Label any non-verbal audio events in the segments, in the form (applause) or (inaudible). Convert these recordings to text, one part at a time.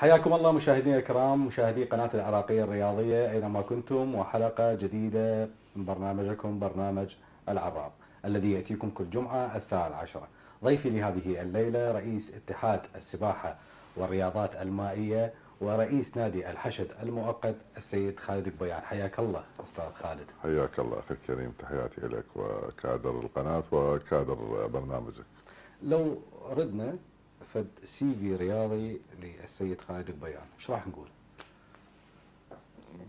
حياكم الله مشاهدينا الكرام مشاهدي قناة العراقية الرياضية أينما كنتم وحلقة جديدة من برنامجكم برنامج العراب الذي يأتيكم كل جمعة الساعة العاشرة. ضيفي لهذه الليلة رئيس اتحاد السباحة والرياضات المائية ورئيس نادي الحشد المؤقت السيد خالد قبيان. حياك الله أستاذ خالد. حياك الله أخي الكريم تحياتي لك وكادر القناة وكادر برنامجك. لو ردنا فد سي في رياضي للسيد خالد قبيان إيش راح نقول؟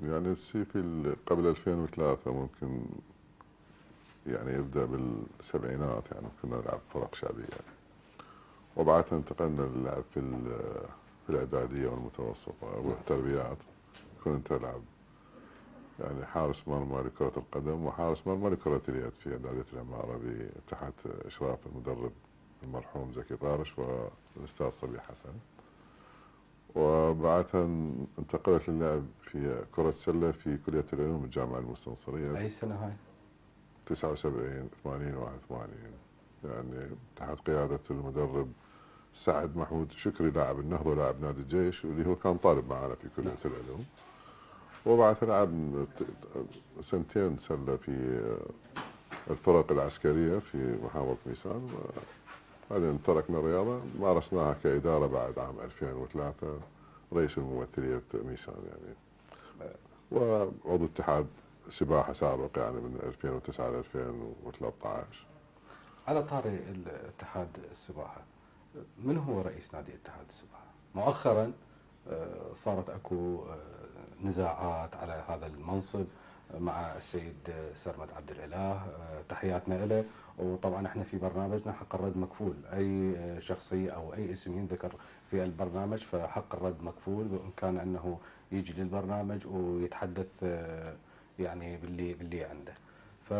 يعني السي في قبل 2003 ممكن يعني يبدأ بالسبعينات يعني كنا نلعب فرق شعبية. وبعدها انتقلنا للعب في في الإعدادية والمتوسطة والتربيات كنت ألعب يعني حارس مرمى لكرة القدم وحارس مرمى لكرة اليد في إعدادية الإمارة ب- تحت إشراف المدرب المرحوم زكي طارش والأستاذ صبيح حسن. وبعدها انتقلت للعب في كرة سلة في كلية العلوم الجامعة المستنصرية. أي سنة هاي؟ 79 80 81 يعني تحت قيادة المدرب سعد محمود. شكري لاعب النهضة ولاعب نادي الجيش واللي هو كان طالب معنا في كلية العلوم. وبعد لعب سنتين سلة في الفرق العسكرية في محافظة ميسان. بعدين تركنا الرياضة مارسناها كإدارة بعد عام 2003 رئيس الممثلية ميسان يعني. وعضو اتحاد سباحة سابق يعني من 2009 ل 2013 على طاري الاتحاد السباحة من هو رئيس نادي اتحاد السباحة؟ مؤخرا آه، صارت أكو آه، نزاعات على هذا المنصب. مع السيد سرمد عبد الإله آه، تحياتنا له وطبعا إحنا في برنامجنا حق الرد مكفول. أي آه، شخصيه أو أي اسم ينذكر في البرنامج فحق الرد مكفول بامكان إنه يجي للبرنامج ويتحدث آه، يعني باللي باللي عنده. ف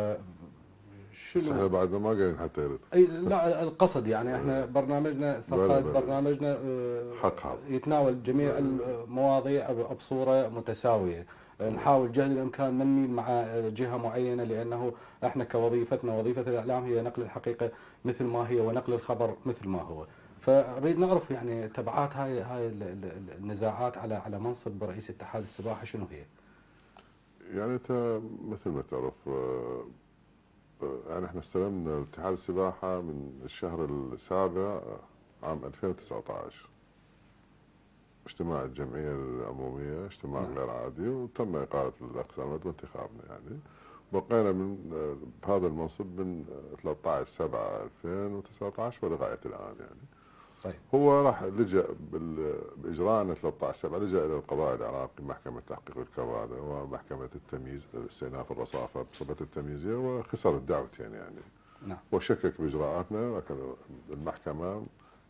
شنو؟ بعد ما قايلين حتى يرد أي لا القصد يعني إحنا (laughs) برنامجنا بلى. برنامجنا حق هذا. يتناول جميع المواضيع بصورة متساوية. نحاول جهد الإمكان ما نميل مع جهة معينة لأنه إحنا كوظيفتنا وظيفة الإعلام هي نقل الحقيقة مثل ما هي ونقل الخبر مثل ما هو فنريد نعرف يعني تبعات هاي هاي ال- ال- النزاعات على على منصب رئيس اتحاد السباحة شنو هي؟ يعني أنت مثل ما تعرف آه، آه، يعني إحنا استلمنا اتحاد السباحة من الشهر السابع آه، عام 2019 اجتماع الجمعية العمومية اجتماع نعم. غير عادي وتم إقالة الأخ سلمد وانتخابنا يعني. بقينا من آه، بهذا المنصب من آه، 13 7 2019 ولغاية الآن يعني. طيب. هو راح لجأ بإجراءنا 13 7 لجأ إلى القضاء العراقي محكمة تحقيق الكرادة ومحكمة التمييز استئناف الرصافة بصفة التمييزية وخسر الدعوتين يعني. نعم. وشكك بإجراءاتنا لكن المحكمة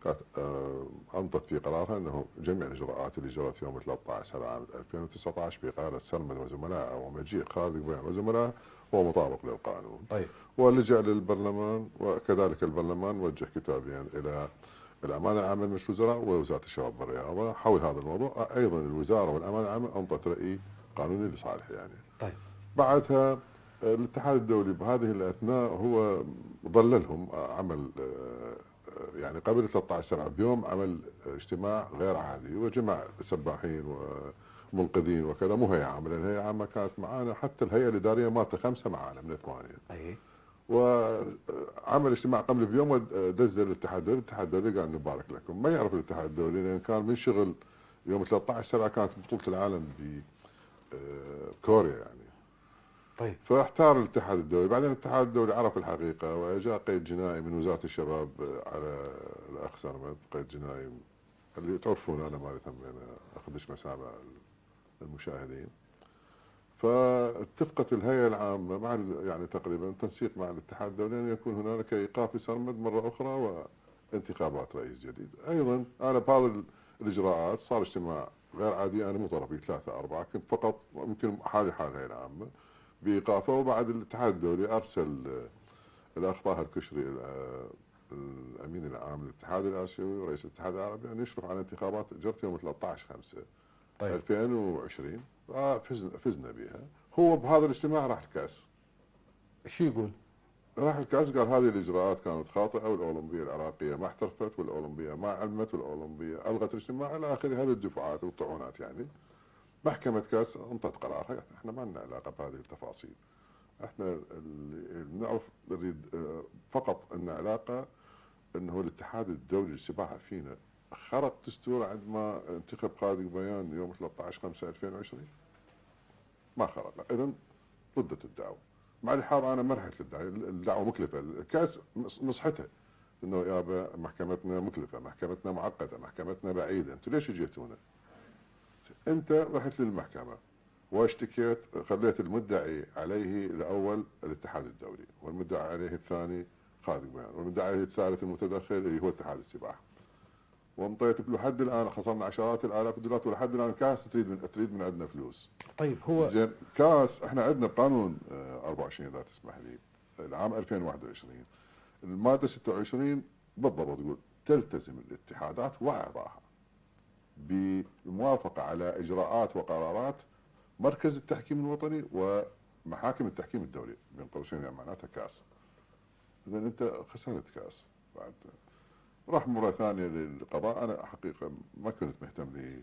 آه، أنطت في قرارها أنه جميع الإجراءات اللي جرت يوم 13 7 عام 2019 بإقالة سلمن وزملائه ومجيء خالد قبيان وزملائه هو مطابق للقانون. طيب. ولجأ للبرلمان وكذلك البرلمان وجه كتابين إلى الأمانة العامة لمجلس الوزراء ووزارة الشباب والرياضة. حول هذا الموضوع أيضا الوزارة والأمانة العامة أنطت رأي قانوني لصالحه يعني. طيب. بعدها الاتحاد الدولي بهذه الأثناء هو ظللهم عمل آه، يعني قبل 13 سنة بيوم عمل اجتماع غير عادي وجمع سباحين ومنقذين وكذا. مو عامة لأن الهيئة العامة كانت معانا حتى الهيئة الإدارية مالته خمسة معانا من ثمانية. أي. وعمل اجتماع قبل بيوم ودز الاتحاد الدولي، الاتحاد الدولي قال نبارك لكم، ما يعرف الاتحاد الدولي لأن كان من شغل يوم 13 7 كانت بطولة العالم ب آه، يعني. طيب. فاحتار الاتحاد الدولي، بعدين الاتحاد الدولي عرف الحقيقة وإجاء قيد جنائي من وزارة الشباب على الاخ سلمت قيد جنائي. اللي تعرفون أنا ما ثم اخدش مسامع المشاهدين. فاتفقت الهيئة العامة مع يعني تقريبا تنسيق مع الاتحاد الدولي أن يكون هنالك إيقاف لسرمد مرة أخرى وانتخابات رئيس جديد. أيضا أنا بهذا ال- الإجراءات صار اجتماع غير عادي. أنا مو طرفي ثلاثة أربعة كنت فقط يمكن حالي حال الهيئة العامة. بإيقافه وبعد الاتحاد الدولي أرسل الاخ طاهر كشري الأمين العام للاتحاد الآسيوي ورئيس الاتحاد العربي أن يشرف على انتخابات جرت يوم 13 5 طيب. 2020 آه، فزنا فزنا بها هو بهذا الاجتماع راح الكأس. شو يقول؟ راح الكأس قال هذه الإجراءات كانت خاطئة والأولمبية العراقية ما احترفت والأولمبية ما علمت والأولمبية ألغت الاجتماع إلى اخره هذه الدفعات والطعونات يعني. محكمة كاس أنطت قرارها إحنا ما لنا علاقة بهذه التفاصيل. إحنا اللي نعرف نريد آه، فقط إن علاقة إنه الاتحاد الدولي للسباحة فينا. خرق دستور عندما انتخب خالد بيان يوم 13 5 2020 ما خرق. اذا ردت الدعوة. مع الحاض أنا ما رحت للدعوة. الدعوة مكلفة. الكاس نصحته إنه يابا محكمتنا مكلفة محكمتنا معقدة محكمتنا بعيدة. أنتم ليش جيتونا؟ انت رحت للمحكمة واشتكيت خليت المدعي عليه الأول الاتحاد الدولي والمدعي عليه الثاني خالد بيان والمدعي عليه الثالث المتدخل اللي هو اتحاد السباحة. ومطيت لحد الآن خسرنا عشرات الآلاف الدولارات ولحد الآن كاس تريد من تريد من عندنا فلوس. طيب هو زين كاس إحنا عندنا قانون 24 إذا تسمح لي العام 2021 المادة 26 بالضبط تقول تلتزم الاتحادات واعضائها بالموافقه على إجراءات وقرارات مركز التحكيم الوطني ومحاكم التحكيم الدولي بين قوسين يعني معناتها كاس. إذا أنت خسرت كاس بعد. راح مرة ثانية للقضاء. أنا حقيقة ما كنت مهتم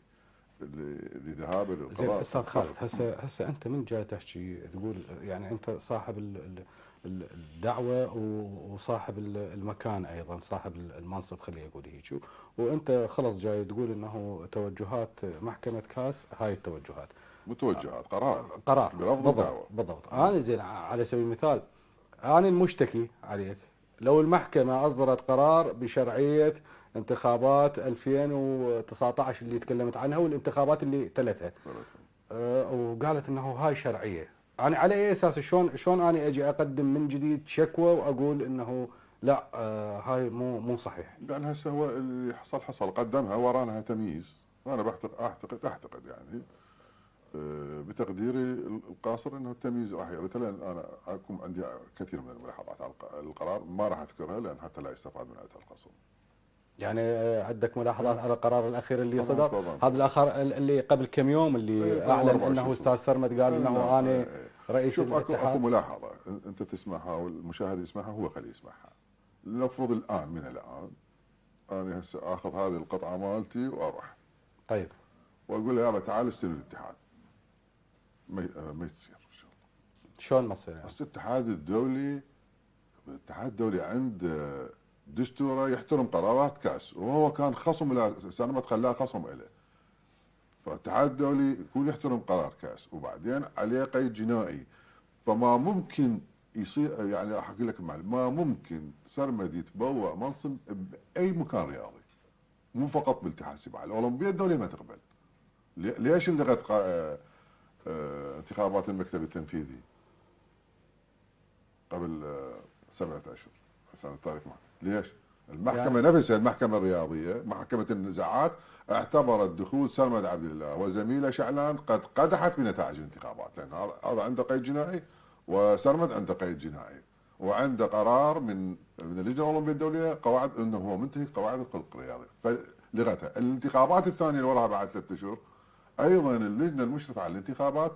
لذهاب زين أستاذ خالد هسه هسه أنت من جاي تحكي تقول يعني أنت صاحب الدعوة وصاحب المكان أيضا صاحب المنصب خليه أقول هيك. وأنت خلص جاي تقول إنه توجهات محكمة كاس هاي التوجهات. متوجهات قرار. قرار. برفض بالضبط الدعوة. بالضبط. أنا زين على سبيل المثال أنا المشتكي عليك. لو المحكمة أصدرت قرار بشرعية انتخابات 2019 اللي تكلمت عنها والانتخابات اللي تلتها. أه وقالت إنه هاي شرعية. أنا على أي أساس؟ شلون شلون أنا أجي أقدم من جديد شكوى وأقول إنه لا آه هاي مو مو صحيح؟ لأن هسه هو اللي حصل حصل. قدمها ورانها تمييز. وأنا بعتقد اعتقد أعتقد يعني آه، بتقديري القاصر إنه التمييز راح يرد لأن أنا أكون عندي كثير من الملاحظات على القرار. ما راح أذكرها لأن حتى لا يستفاد من عندها الخصم. يعني عندك ملاحظات على القرار الأخير اللي صدر هذا الأخر اللي قبل كم يوم اللي إيه، أعلن أنه أستاذ سرمد قال إنه نعم، أنا إيه. رئيس شوف اكو أكو ملاحظة أنت تسمعها والمشاهد يسمعها هو خليه يسمعها. لنفرض الآن من الآن أنا هسه آخذ هذه القطعة مالتي وأروح. طيب. وأقول له يلا تعال استلم الاتحاد. ما ما تصير شلون ما تصير يعني؟ الاتحاد الدولي الاتحاد الدولي عنده دستوره يحترم قرارات كاس وهو كان خصم له سنة خلاه خصم له فالاتحاد الدولي يكون يحترم قرار كاس وبعدين عليه قيد جنائي. فما ممكن يصير يعني راح أقول لك ما ممكن سرمد يتبوأ منصب بأي مكان رياضي. مو فقط بالاتحاد السباحة الاولمبيه الدولية ما تقبل. ليش لغت آه، انتخابات المكتب التنفيذي؟ قبل آه، سبعة أشهر سنة التاريخ ليش؟ المحكمة يعني نفسها المحكمة الرياضية محكمة النزاعات اعتبرت دخول سرمد عبد الله وزميلة شعلان قد قدحت بنتائج الانتخابات لأن هذا عنده قيد جنائي وسرمد عنده قيد جنائي. وعنده قرار من من اللجنة الأولمبية الدولية قواعد أنه هو منتهي قواعد الخلق الرياضي. فلغتها الانتخابات الثانية اللي وراها بعد ثلاثة أشهر أيضا اللجنة المشرفة على الانتخابات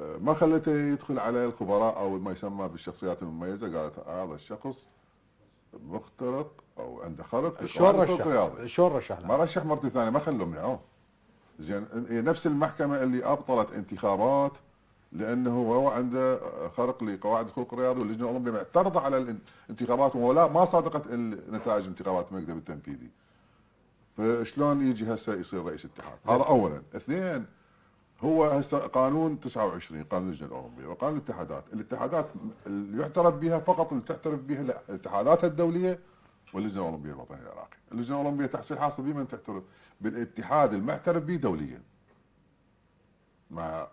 آه، ما خلته يدخل على الخبراء أو ما يسمى بالشخصيات المميزة قالت هذا الشخص مخترق أو عنده خرق شلون رشح؟ شلون رشح ما رشح مرة ثانية ما خلوه منعوه زين نفس المحكمة اللي أبطلت انتخابات لأنه هو عنده خرق لقواعد الخلق الرياضي واللجنة الأولمبية. معترضة على الانتخابات ولا ما صادقت نتائج انتخابات المكتب التنفيذي. فشلون يجي هسه يصير رئيس اتحاد؟ هذا اولا. اثنين هو هسه قانون 29 قانون اللجنه الاولمبيه وقانون الاتحادات، الاتحادات اللي يعترف بها فقط اللي تعترف بها الاتحادات الدولية واللجنة الأولمبية الوطنية العراقي، اللجنة الأولمبية تحصيل حاصل بمن تعترف بالاتحاد المعترف به دوليا. مع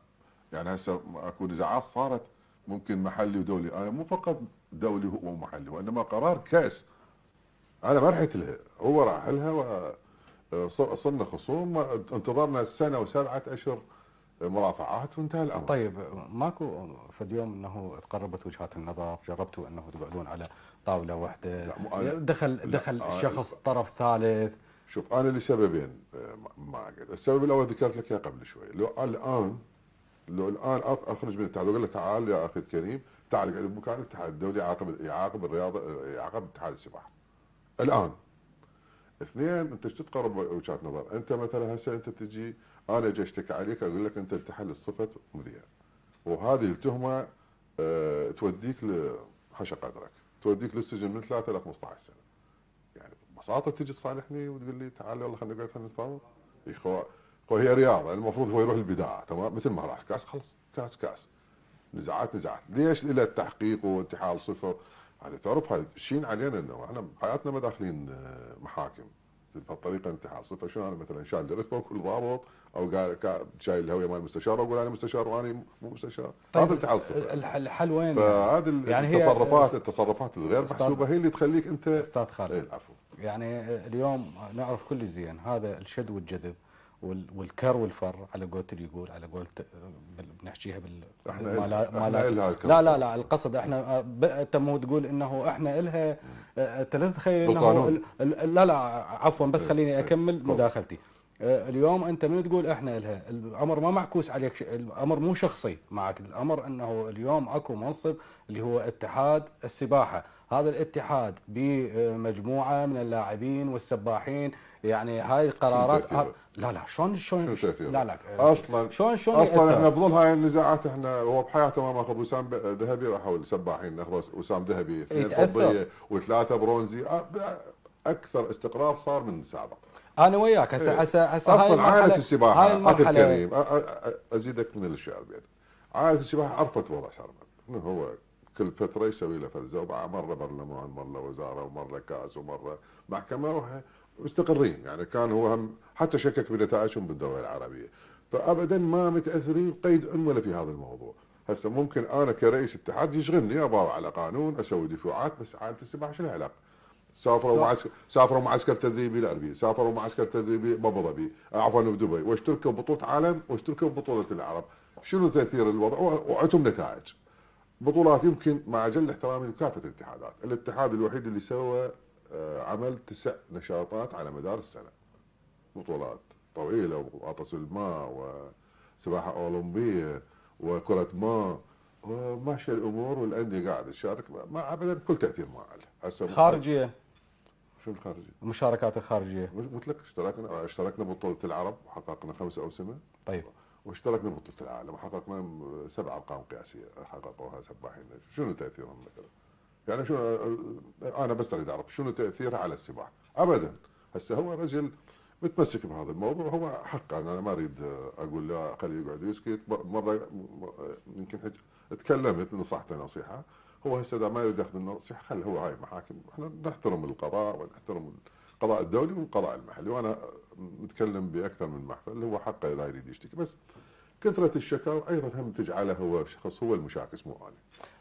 يعني هسه اكو نزاعات صارت ممكن محلي ودولي، أنا مو فقط دولي ومحلي وإنما قرار كاس. أنا ما رحت لها، هو راح لها صرنا خصوم. انتظرنا سنه وسبعة أشهر مرافعات وانتهى الأمر. طيب ماكو فد يوم إنه تقربت وجهات النظر، جربتوا إنه تقعدون على طاولة واحدة؟ دخل دخل لا شخص طرف ثالث. شوف أنا لسببين ما اقعد، السبب الأول ذكرت لك إياه قبل شوي، لو الآن لو الآن أخرج من الاتحاد واقول له تعال يا أخي الكريم تعلق عند مكان الاتحاد الدولي يعاقب يعاقب الرياضه يعاقب اتحاد السباحة. الآن. اثنين أنت إيش تتقرب وجهات نظر؟ أنت مثلا هسه أنت تجي أنا أجي اشتكي عليك؟ أقول لك أنت تحل صفه مذيع. وهذه التهمة أه توديك حشا قدرك. توديك للسجن من ثلاثة إلى 15 سنة. يعني ببساطة تجي تصالحني وتقول لي تعال يلا خلينا نقعد خلينا نتفاوض خو خو هي رياضة. المفروض هو يروح البداية تمام؟ مثل ما راح. كاس خلص كاس كاس. نزاعات نزاعات ليش؟ إلى التحقيق وانتحال صفر. هذا تعرف هذا شين علينا إنه إحنا بحياتنا ما داخلين آه، محاكم. بهالطريقة انتحال صفر. شنو أنا مثلا شايل رتبه وكل ضابط أو قال شايل الهوية مال المستشار واقول أنا مستشار وأنا مو مستشار. طيب هذا صفر الحل وين؟ فهذه يعني التصرفات التصرفات الغير محسوبة هي اللي تخليك انت أستاذ خالد إيه العفو. يعني اليوم نعرف كل زين. هذا الشد والجذب والكر والفر على قولت اللي يقول على قولت بنحكيها بال إحنا ما لا ما لا, لا لا لا القصد إحنا أنت مو تقول إنه إحنا إلها أنت لا تتخيل إنه لا لا عفوا بس خليني أكمل مداخلتي. اليوم أنت من تقول إحنا لها الأمر ما معكوس عليك الأمر مو شخصي معك. الأمر أنه اليوم أكو منصب اللي هو اتحاد السباحة. هذا الاتحاد بمجموعة من اللاعبين والسباحين. يعني هاي القرارات لا لا شلون شلون لا لا أصلا شلون شلون أصلا إحنا بظل هاي النزاعات إحنا هو بحياته ما ماخذ. وسام ذهبي راحوا السباحين ناخذ وسام ذهبي اثنين فضية وثلاثة برونزي. أكثر استقرار صار من السابق. أنا وياك. هسه هسه هسه أصلا عائلة السباحة هاي المرحله الكريم أزيدك من الشعر بيد عائلة السباحة عرفت وضع سرمد هو؟ كل فترة يسوي له فزة مرة برلمان مرة وزارة ومرة كاس ومرة محكمة مستقرين يعني. كان هو هم حتى شكك بنتائجهم بالدولة العربية. فابدا ما متأثرين قيد أن ولا في هذا الموضوع. هسه ممكن أنا كرئيس اتحاد يشغلني اباوع على قانون أسوي دفاعات بس عائلة السباحة شنو علاقة؟ سافروا معسكر سافروا معسكر تدريبي لاربيل، سافروا معسكر تدريبي بابو ظبي، عفوا بدبي، واشتركوا ببطوله عالم واشتركوا ببطوله العرب، شنو تأثير الوضع؟ وعندهم نتائج. بطولات يمكن مع جل احترامي لكافه الاتحادات، الاتحاد الوحيد اللي سوى آه، عمل تسع نشاطات على مدار السنة. بطولات طويلة وغطس الماء وسباحة أولمبية وكرة ماء وماشيه الأمور والأندية قاعدة تشارك ما ابدا كل تأثير ما له. خارجية شو الخارجية؟ المشاركات الخارجية. قلت لك اشتركنا اشتركنا ببطوله العرب وحققنا خمسة اوسمه طيب. واشتركنا ببطوله العالم وحققنا سبع أرقام قياسية حققوها سباحين. شنو تأثيرهم مثلا؟ يعني شو أنا بس اريد أعرف شنو تاثيرها على السباحة؟ ابدا. هسه هو رجل متمسك بهذا الموضوع هو حقا. أنا ما أريد أقول له خليه يقعد يسكت. مره يمكن تكلمت نصحته نصيحة. هو هسه ما يريد يأخذ النصيحه خل هو هاي محاكم إحنا نحترم القضاء ونحترم القضاء الدولي والقضاء المحلي. وأنا متكلم بأكثر من محفل هو حقه إذا يريد يشتكي. بس كثرة الشكاوى أيضا هم تجعله هو شخص هو المشاكس مو أنا.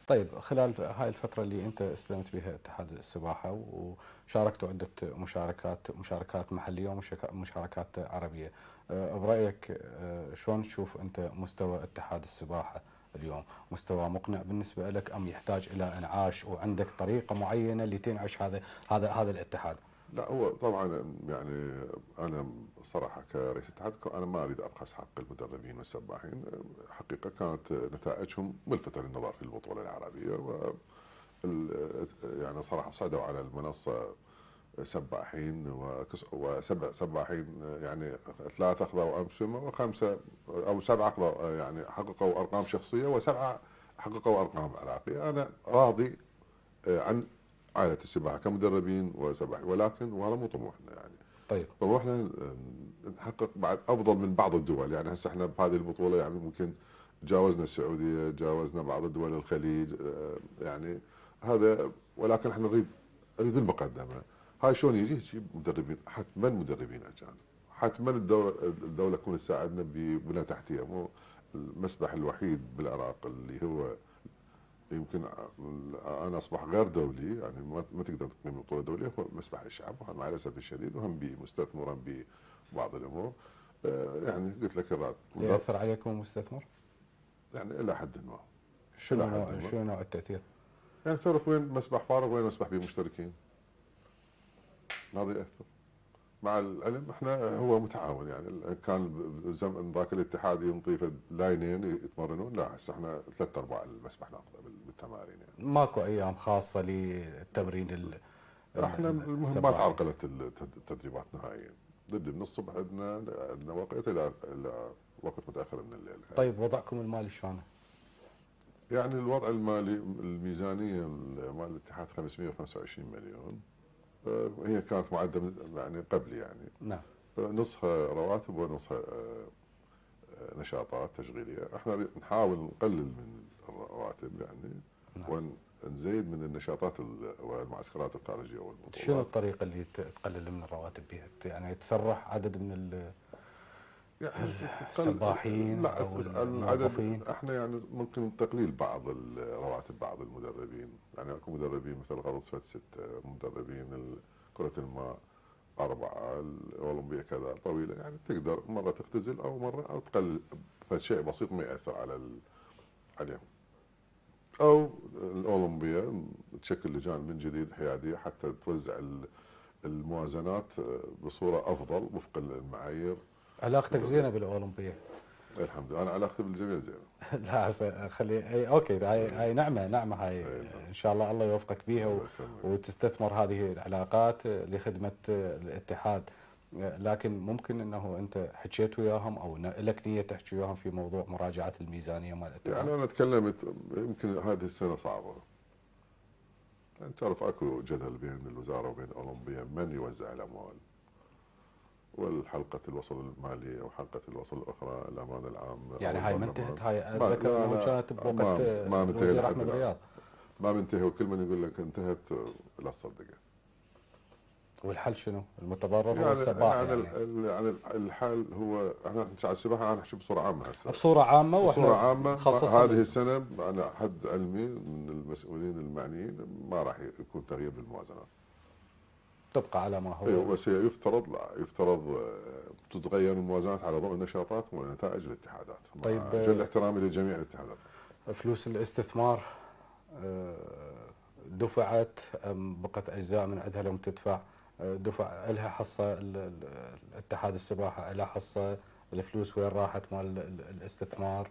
طيب خلال هاي الفترة اللي أنت استلمت بها اتحاد السباحة وشاركت عدة مشاركات مشاركات محلية ومشاركات عربية أه، برأيك أه، شلون تشوف أنت مستوى اتحاد السباحة؟ اليوم. مستوى مقنع بالنسبة لك أم يحتاج إلى إنعاش وعندك طريقة معينة لتنعش هذا هذا هذا الاتحاد؟ لا هو طبعا يعني أنا صراحة كرئيس اتحاد أنا ما أريد أبخس حق المدربين والسباحين. حقيقة كانت نتائجهم ملفتة للنظر في البطولة العربية و يعني صراحة صعدوا على المنصة سباحين وسبع سباحين يعني ثلاثة أخذوا امسمه وخمسة أو سبعه أخذوا يعني حققوا أرقام شخصية وسبعة حققوا أرقام عراقية. أنا راضي عن عائلة السباحة كمدربين وسباحين ولكن وهذا مو طموحنا يعني. طيب. طموحنا نحقق بعد أفضل من بعض الدول. يعني هسه إحنا بهذه البطولة يعني ممكن تجاوزنا السعودية تجاوزنا بعض الدول الخليج آه، يعني هذا ولكن إحنا نريد نريد بالمقدمة. هاي شلون يجي؟ يجي مدربين حتما مدربين أجانب. حتما الدولة الدولة تكون تساعدنا ببنى تحتيه مو المسبح الوحيد بالعراق اللي هو يمكن أنا أصبح غير دولي يعني ما تقدر تقيم بطولة دولية هو مسبح الشعب مع الاسف الشديد وهم مستثمرا ببعض الأمور. آه، يعني قلت لك الراتب يأثر عليكم مستثمر؟ يعني إلى حد ما. شنو نوع شنو نوع التأثير؟ يعني تعرف وين مسبح فارغ وين مسبح به مشتركين هذا ياثر مع العلم إحنا هو متعاون يعني. كان زمن ذاك الاتحاد ينطي لاينين يتمرنون. لا هسه إحنا ثلاث أرباع المسبح ناخذه بال- بالتمارين يعني. ماكو أيام خاصة للتمرين ال- إحنا المهم ما. تعرقلت التد- التدريبات نهائيا. نبدا من الصبح عندنا عندنا وقت إلى إلى وقت متأخر من الليل. طيب وضعكم المالي شلون؟ يعني الوضع المالي الميزانية مال الاتحاد 525 مليون. هي كانت معدة يعني قبل يعني نعم نصها رواتب ونصها آه، آه، نشاطات تشغيلية، إحنا نحاول نقلل من الرواتب يعني نعم. ونزيد من النشاطات ال- والمعسكرات الخارجية والبطولات. شنو الطريقة اللي تقلل من الرواتب بها؟ يعني تسرح عدد من ال السباحين لا العدد؟ إحنا يعني ممكن تقليل بعض الرواتب بعض المدربين، يعني أكو مدربين مثل غطس فت ستة، مدربين كرة الماء أربعة الأولمبية كذا طويلة. يعني تقدر مرة تختزل أو مرة أو تقلل فشيء بسيط ما يأثر على ال... عليهم. أو الأولمبية تشكل لجان من جديد حيادية حتى توزع ال- الموازنات بصورة أفضل وفق المعايير. علاقتك زينة بالأولمبية. الحمد لله. أنا علاقتي بالجميع زينة. (laughs) لا خلي أي أوكي هاي هاي نعمة نعمة هاي. نعم. إن شاء الله الله يوفقك بيها و... وتستثمر هذه العلاقات لخدمة الاتحاد. لكن ممكن إنه أنت حكيت وياهم أو لك نية تحكي وياهم في موضوع مراجعة الميزانية مال الاتحاد. يعني أنا تكلمت يمكن هذه السنة صعبة. يعني تعرف أكو جدل بين الوزارة وبين الأولمبية من يوزع الأموال؟ والحلقة الوصل المالية وحلقة الوصل الأخرى الامانه العامه يعني هاي ما. انتهت هاي لا، كانت بوقت ما- منتهي الوزير لحد أحمد الآن. رياض. ما منتهي وكل من يقول لك انتهت لا تصدقه والحل شنو؟ المتضرر يعني السباح يعني, يعني, يعني الحال هو إحنا نحكي على السباحه أنا أحكي بصورة عامة هسه. بصورة عامة وإحنا بصورة عامة هذه السنة أنا حد علمي من المسؤولين المعنيين ما راح يكون تغيير بالموازنات تبقى على ما هو. أيوه بس هي يفترض لا يفترض آه، تتغير الموازنات على ضوء النشاطات ونتائج الاتحادات. طيب، آه، جل احترامي لجميع الاتحادات. فلوس الاستثمار آه، دفعت أم بقت أجزاء من عندها لم تدفع دفع لها حصة ال- ال- الاتحاد السباحة لها حصة الفلوس وين راحت مال ال- الاستثمار؟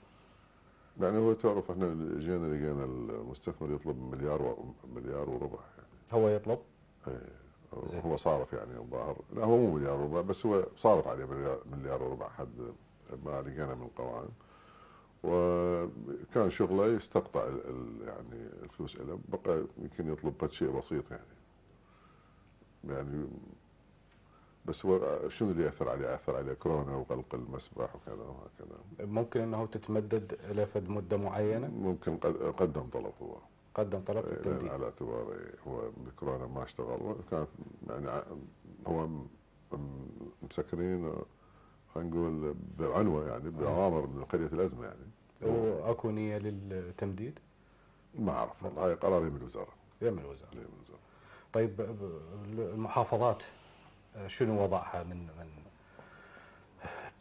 يعني هو تعرف إحنا جينا لقينا المستثمر يطلب مليار و... مليار وربع يعني. هو يطلب؟ زين. هو صارف يعني الظاهر. لا هو مو مليار وربع بس هو صارف عليه مليار, وربع حد ما لقينا من القوائم وكان شغله يستقطع ال- ال- يعني الفلوس له بقى يمكن يطلب شيء بسيط يعني. يعني بس هو شنو اللي يأثر عليه؟ اثر عليه كورونا وغلق المسبح وكذا وهكذا. ممكن إنه تتمدد إلى فد مدة معينة؟ ممكن قد- قدم طلب هو. قدم طلب لأن التمديد. على اعتبار إيه، هو بكورونا ما اشتغل. وكانت يعني هو مسكرين خلينا نقول بعنوه يعني باوامر من قرية الأزمة يعني. واكو نية للتمديد؟ ما أعرف والله هاي قرار من الوزاره يم الوزاره من الوزاره طيب المحافظات آه، شنو وضعها من من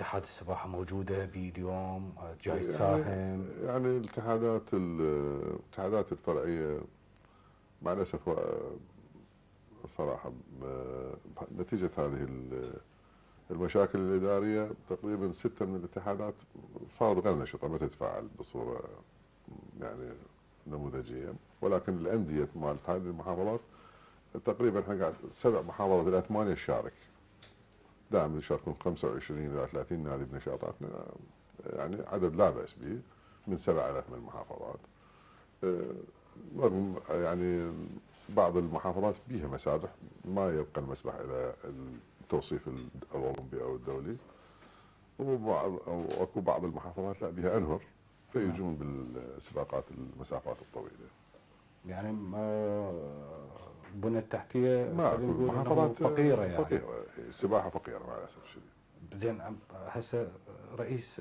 اتحاد السباحه موجودة باليوم جاي يعني- تساهم يعني الاتحادات ال- الاتحادات الفرعية مع الأسف صراحة نتيجة هذه ال- المشاكل الإدارية تقريبا ستة من الاتحادات صارت غير نشطة ما تتفاعل بصورة يعني نموذجية. ولكن الأندية مالت هذه المحافظات تقريبا إحنا قاعد سبع محافظات إلى ثمانية تشارك دائما يشاركون 25 إلى 30 نادي بنشاطاتنا يعني عدد لا بأس به من سبع إلى ثمان محافظات. آه، رغم يعني بعض المحافظات بها مسابح ما يبقى المسبح إلى التوصيف الأولمبي أو الدولي. وبعض أو اكو بعض المحافظات لا بها أنهر فيجون بالسباقات المسافات الطويلة. يعني ما بنى التحتية محافظات فقيرة يعني. فقيرة السباحه فقيرة مع الأسف الشديد. زين هسه رئيس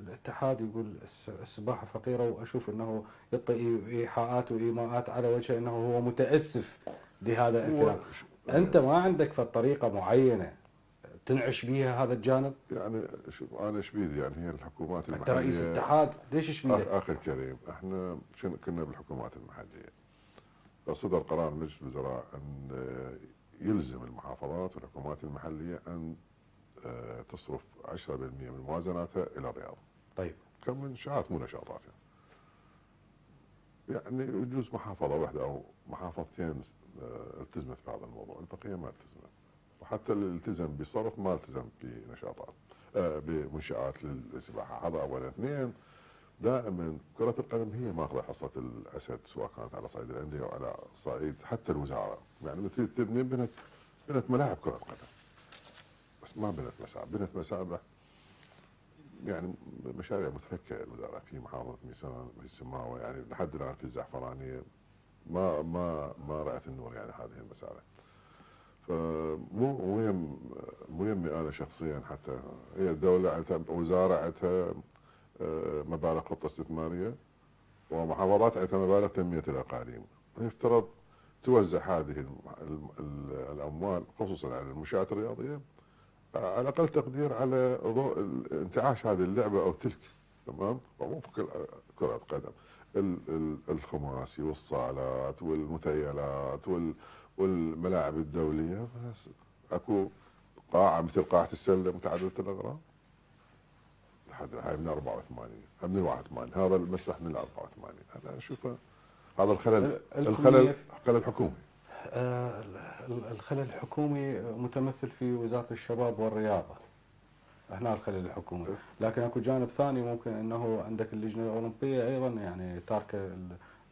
الاتحاد يقول الس- السباحة فقيرة وأشوف إنه يعطي إيحاءات وإيماءات على وجه إنه هو متأسف لهذا الكلام. أنت ما عندك في طريقه معينة تنعش بيها هذا الجانب؟ يعني شوف أنا إيش يعني؟ هي الحكومات أنت المحلية. رئيس اتحاد ليش إيش أخي الكريم إحنا كنا بالحكومات المحلية. صدر قرار مجلس الوزراء أن يلزم المحافظات والحكومات المحلية أن آه، تصرف 10% من موازناتها إلى الرياضه. طيب كمنشآت مو نشاطات يعني. يعني يجوز محافظة واحدة أو محافظتين آه، التزمت بهذا الموضوع، البقية ما التزمت. وحتى اللي التزم بصرف ما التزم بنشاطات آه، بمنشآت للسباحة، هذا اولا، اثنين دائما كرة القدم هي ماخذة حصة الأسد سواء كانت على صعيد الأندية أو على صعيد حتى الوزارة، يعني تريد تبني بنت بنت ملاعب كرة قدم. بس ما بنت مساعد، بنت مساعد يعني مشاريع متفكة الوزارة. في محافظة ميسان في السماوه يعني لحد الآن في الزعفرانية. ما ما ما رأت النور يعني هذه المساله. فمو مو يم مو يمي أنا شخصيا حتى. هي الدولة عندها وزارة عندها مبالغ خطة استثمارية ومحافظات عندها مبالغ تنمية الأقاليم. يفترض توزع هذه الأموال خصوصا على المنشآت الرياضية على أقل تقدير على ضوء انتعاش هذه اللعبة أو تلك تمام؟ مو كرة قدم. الخماسي والصالات والمثيلات والملاعب الدولية بس أكو قاعة مثل قاعة السلة متعددة الأغراض. لحد هاي من 84 من 81 هذا المسرح من 84 أنا اشوفه هذا الخلل. الخلل الخلل الحكومي. آه، الخلل الحكومي متمثل في وزارة الشباب والرياضة. هنا الخلل الحكومي. لكن أكو جانب ثاني ممكن إنه عندك اللجنة الأولمبية أيضا يعني تاركه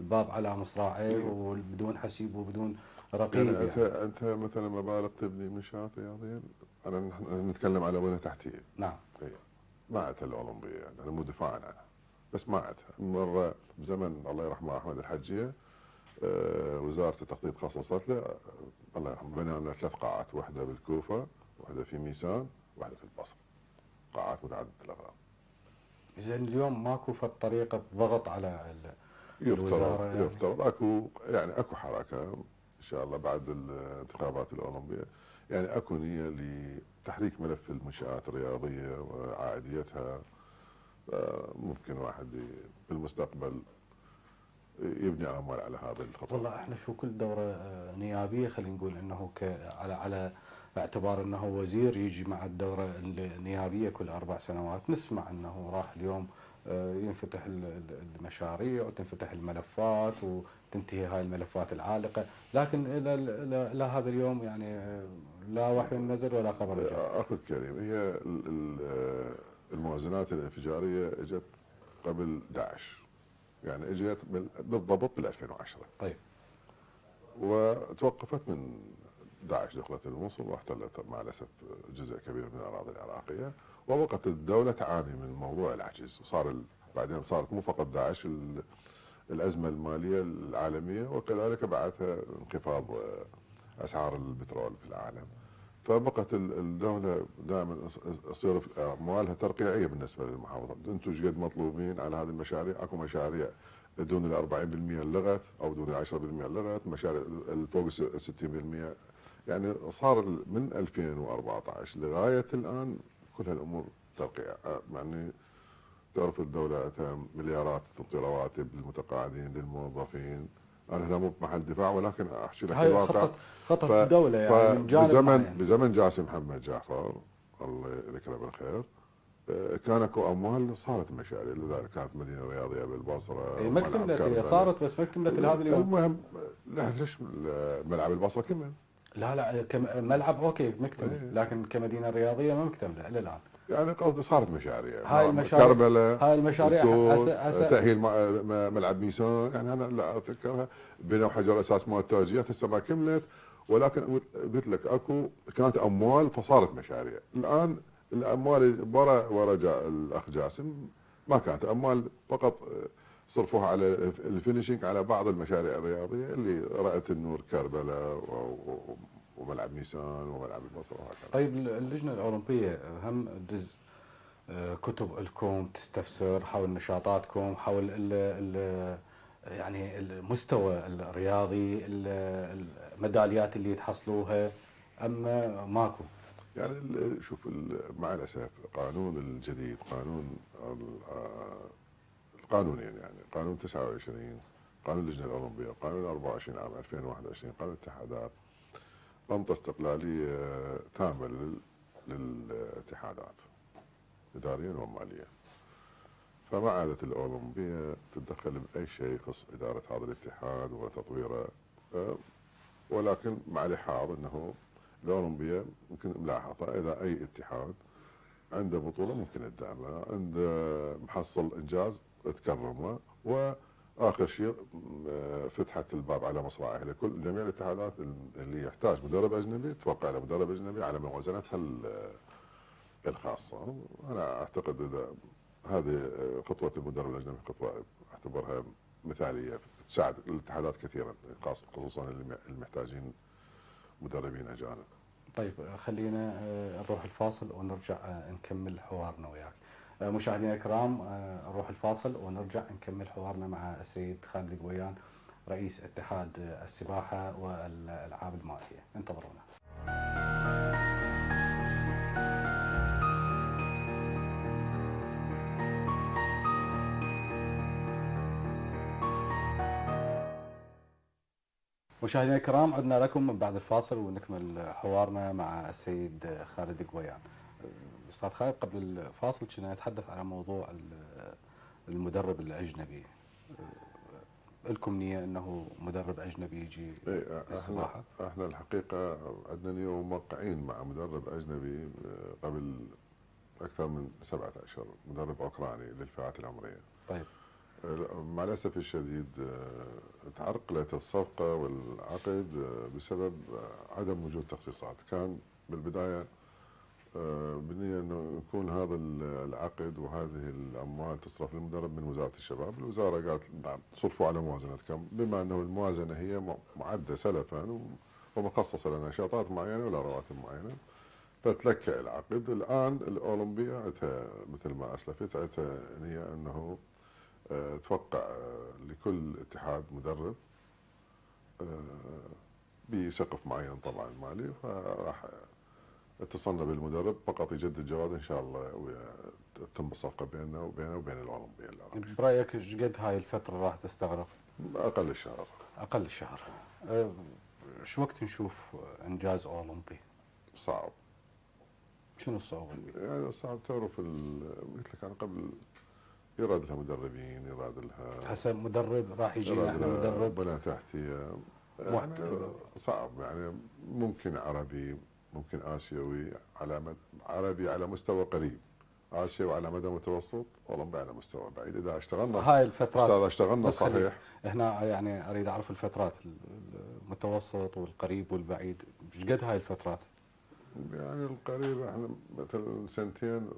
الباب على مصراعيه إيه. وبدون حسيب وبدون رقيب يعني. انت يعني. أنت مثلا مبالغ تبني منشات رياضيه أنا نتكلم على بنى تحتيه نعم. إيه. ما عدتها الأولمبية يعني أنا مو دفاعا عنها بس ما عدتها مرة بزمن الله يرحمه أحمد الحجية آه، وزارة التخطيط خصصت له الله يرحمه بنى لنا ثلاث قاعات واحدة بالكوفة واحدة في ميسان واحدة في البصرة. قاعات متعددة الاغراض زين اليوم ماكو طريقة ضغط على يفترض يعني. يفترض. أكو يعني أكو حركة إن شاء الله بعد الانتخابات الأولمبية. يعني أكو نية لتحريك ملف المنشآت الرياضية وعائديتها. آه، ممكن واحد بالمستقبل يبني آمال على هذا الخطوة. والله إحنا شو كل دورة آه، نيابية خلينا نقول إنه على على باعتبار إنه وزير يجي مع الدورة النيابية كل أربع سنوات. نسمع إنه راح اليوم آه، ينفتح المشاريع وتنفتح الملفات وتنتهي هاي الملفات العالقة. لكن إلى إلى هذا اليوم يعني لا وحي نزل ولا خبر جاء. أخي الكريم هي الموازنات الانفجارية إجت قبل داعش. يعني إجت بالضبط بال 2010 طيب. وتوقفت من داعش دخلت الموصل واحتلت مع الاسف جزء كبير من الأراضي العراقية وبقت الدولة تعاني من موضوع العجز. وصار بعدين صارت مو فقط داعش الأزمة المالية العالمية وكذلك بعدها انخفاض أسعار البترول في العالم. فبقت الدولة دائما تصير أموالها ترقيعية بالنسبة للمحافظات، أنتم قد مطلوبين على هذه المشاريع؟ أكو مشاريع دون ال 40% لغت أو دون ال 10% لغت، مشاريع فوق ال 60% يعني صار من 2014 لغاية الآن كل هالأمور ترقيع. يعني تعرف الدولة مليارات تعطي رواتب للمتقاعدين للموظفين. أنا هنا مو بمحل دفاع ولكن أحكي لك الواقع. خطط خطط ف... الدولة يعني من جانب بزمن معين. بزمن جاسم محمد جعفر الله يذكره بالخير آه، كان أكو أموال صارت مشاريع لذلك كانت مدينة رياضية بالبصرة اي ما اكتملت هي صارت بس ما اكتملت لهذا اليوم المهم لا ليش ملعب البصرة كمل؟ لا لا ملعب أوكي مكتمل إيه. لكن كمدينة رياضية ما مكتملة إلى الآن. يعني قصدي صارت مشاريع. هاي المشاريع كربلاء هاي المشاريع تأهيل ملعب ميسان يعني أنا لا أتذكرها. بنوا حجر أساس مال التوجيهات هسه ما كملت. ولكن قلت لك أكو كانت أموال فصارت مشاريع. الآن الأموال ورا ورا الأخ جاسم ما كانت. أموال فقط صرفوها على الفينشنج على بعض المشاريع الرياضية اللي رأت النور كربلاء وملعب نيسان وملعب البصره وهكذا. طيب اللجنة الاولمبيه هم تدز آه، كتب لكم تستفسر حول نشاطاتكم حول ال ال يعني المستوى الرياضي الميداليات اللي تحصلوها اما ماكو يعني شوف مع الأسف قانون الجديد قانون آه، القانونين يعني قانون 29 قانون اللجنة الاولمبيه قانون 24 عام 2021 قانون الاتحادات انطى استقلالية تامة لل- للاتحادات اداريا وماليا. فما عادت الأولمبية تتدخل بأي شيء يخص إدارة هذا الاتحاد وتطويره. أه، ولكن مع لحاظ إنه الأولمبية يمكن ملاحظة إذا أي اتحاد عنده بطولة ممكن تدعمه عنده محصل إنجاز تكرمه واخر شيء فتحت الباب على مصراعيه لكل جميع الاتحادات اللي يحتاج مدرب أجنبي توقع له مدرب أجنبي على موازنتها ال- الخاصة أنا أعتقد إذا هذه خطوة المدرب الأجنبي خطوة أعتبرها مثالية تساعد الاتحادات كثيرا خصوصا اللي محتاجين مدربين أجانب طيب خلينا آه، نروح الفاصل ونرجع آه، نكمل حوارنا وياك. مشاهدينا الكرام آه، نروح الفاصل ونرجع نكمل حوارنا مع السيد خالد القويان رئيس اتحاد السباحة والألعاب المائية. انتظرونا. مشاهدينا الكرام عدنا لكم من بعد الفاصل ونكمل حوارنا مع السيد خالد القويان. أستاذ خالد قبل الفاصل كنا نتحدث على موضوع ال- المدرب الأجنبي. لكم نية إنه مدرب أجنبي يجي إيه، إحنا؟ إحنا الحقيقة عندنا اليوم موقعين مع مدرب أجنبي آه، قبل أكثر من سبعة أشهر مدرب أوكراني للفئات العمرية طيب آه، مع الأسف الشديد آه، تعرقلت الصفقة والعقد بسبب عدم وجود تخصيصات كان بالبداية آه، إنه يكون هذا العقد وهذه الأموال تصرف للمدرب من وزارة الشباب، الوزارة قالت نعم صرفوا على موازنتكم بما إنه الموازنة هي معدة سلفا ومخصصة لنشاطات معينة ولا رواتب معينة. فتلكأ العقد، الآن الأولمبية عندها مثل ما أسلفت عندها نيه إنه آه، توقع آه، لكل اتحاد مدرب بسقف معين طبعا مالي فراح اتصلنا بالمدرب فقط يجدد جواز إن شاء الله وتتم الصفقة بيننا وبينه وبين الأولمبية العراقية. برأيك إيش قد هاي الفترة راح تستغرق؟ أقل الشهر أقل شهر. أه، شو وقت نشوف إنجاز أولمبي؟ صعب شنو الصعوبة؟ يعني صعب تعرف قلت لك أنا قبل يراد لها مدربين يراد لها هسه مدرب راح يجينا إحنا مدرب بنى تحتية يعني صعب يعني ممكن عربي ممكن آسيوي على مد... عربي على مستوى قريب. اسيوي على مدى متوسط؟ اولمبي على مستوى بعيد. إذا اشتغلنا هاي الفترات أستاذ اشتغلنا صحيح. هنا يعني أريد أعرف الفترات المتوسط والقريب والبعيد. إيش قد هاي الفترات؟ يعني القريب إحنا مثلا سنتين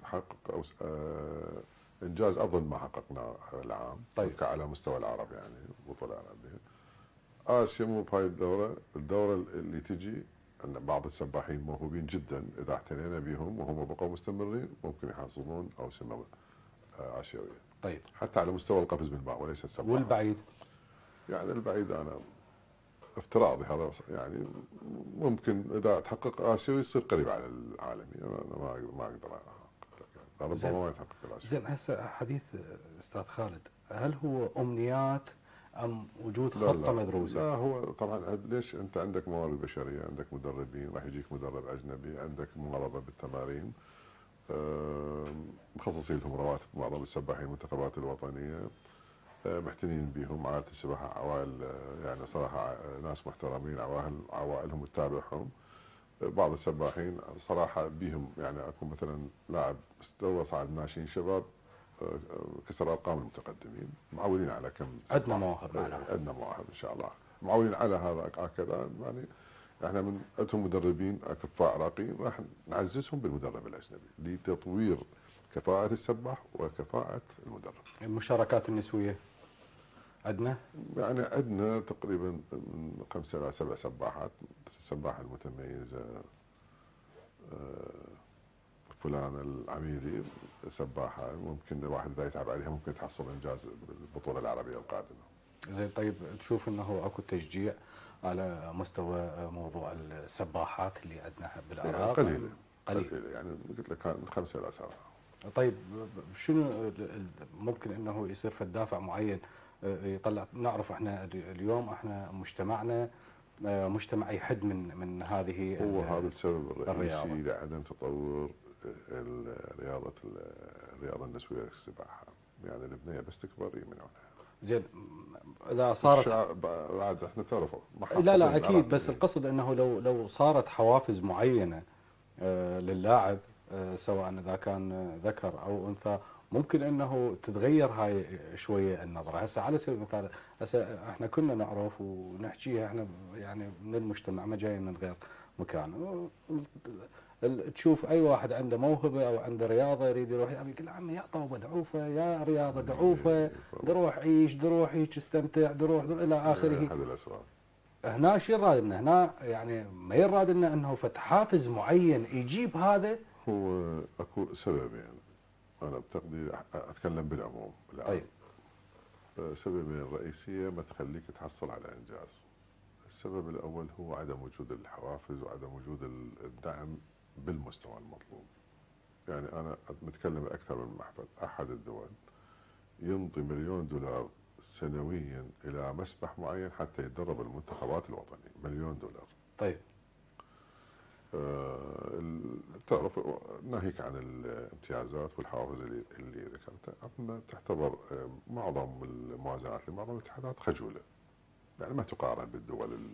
تحقق أو آه إنجاز افضل ما حققناه العام. طيب. على مستوى العرب يعني بطولة عربية. آسيا مو بهاي الدورة. الدورة اللي تجي أن بعض السباحين موهوبين جدا إذا اعتنينا بهم وهم بقوا مستمرين ممكن يحصلون اوسمه آه، اسيويه طيب. حتى على مستوى القفز بالماء وليس السباحه والبعيد؟ يعني البعيد أنا افتراضي هذا يعني ممكن إذا تحقق آسيوي يصير قريب على العالمي أنا أنا ما ما أقدر احقق لك يعني. ربما ما يتحقق الاسيوي زين هسه حديث أستاذ خالد. هل هو أمنيات أم وجود خطة لا. مدروسه؟ لا هو طبعا ليش أنت عندك موارد بشرية عندك مدربين راح يجيك مدرب أجنبي عندك مواظبه بالتمارين مخصصين لهم رواتب معظم السباحين المنتخبات الوطنية محتنين بهم عائلة السباحة عوائل آه، يعني صراحة آه، ناس محترمين عوائل عوائلهم تتابعهم آه، بعض السباحين صراحة بيهم يعني اكو مثلا لاعب استوى صعد ناشئين شباب كسر أرقام المتقدمين معولين على كم عندنا. مواهب معناها. عندنا مواهب إن شاء الله معولين على هذا هكذا يعني إحنا من عندهم مدربين أكفاء عراقيين راح نعززهم بالمدرب الأجنبي لتطوير كفاءة السباح وكفاءة المدرب. المشاركات النسوية عندنا يعني عندنا تقريبا من خمسة إلى سبع سباحات السباحة المتميزة آه، فلان العميدي سباحة ممكن الواحد إذا يتعب عليها ممكن تحصل إنجاز بالبطولة العربية القادمة. زين طيب تشوف إنه أكو تشجيع على مستوى موضوع السباحات اللي عندنا يعني بالعراق قليلة قليل قليلة يعني قلت لك كان من خمسة إلى سبعة. طيب شنو ممكن إنه يصير في الدافع معين يطلع نعرف إحنا ال- اليوم إحنا مجتمعنا مجتمع يحد من من هذه هو هذا السبب الرئيسي. لعدم تطور رياضه الرياضة النسوية السباحه يعني البنيه بس تكبر يمنعونها زين إذا صارت بعد إحنا تعرف لا لا أكيد بس القصد إنه لو لو صارت حوافز معينة آه، للاعب آه، سواء إذا كان ذكر أو أنثى ممكن إنه تتغير هاي شوية النظرة. هسه على سبيل المثال هسه إحنا كنا نعرف ونحكيها إحنا يعني من المجتمع ما جايين من غير مكان. تشوف أي واحد عنده موهبة أو عنده رياضة يريد يروح يقول له عمي يا طوبة دعوفه يا رياضة دعوفه دروح عيش دروح هيك استمتع دروح إلى آخره. احد الأسباب. هنا شو يراد لنا؟ هنا يعني ما يراد لنا إنه فت حافز معين يجيب هذا؟ هو أكو سببين أنا بتقديري أح- أتكلم بالعموم العام. طيب. آه، سببين رئيسيه ما تخليك تحصل على إنجاز. السبب الأول هو عدم وجود الحوافز وعدم وجود ال- الدعم بالمستوى المطلوب. يعني أنا متكلم أكثر من محفل أحد الدول ينطي مليون دولار سنويا إلى مسبح معين حتى يتدرب المنتخبات الوطنيه مليون دولار. طيب. آه، تعرف ناهيك عن الامتيازات والحوافز اللي اللي ذكرتها. تعتبر آه، معظم الموازنات لمعظم الاتحادات خجولة. يعني ما تقارن بالدول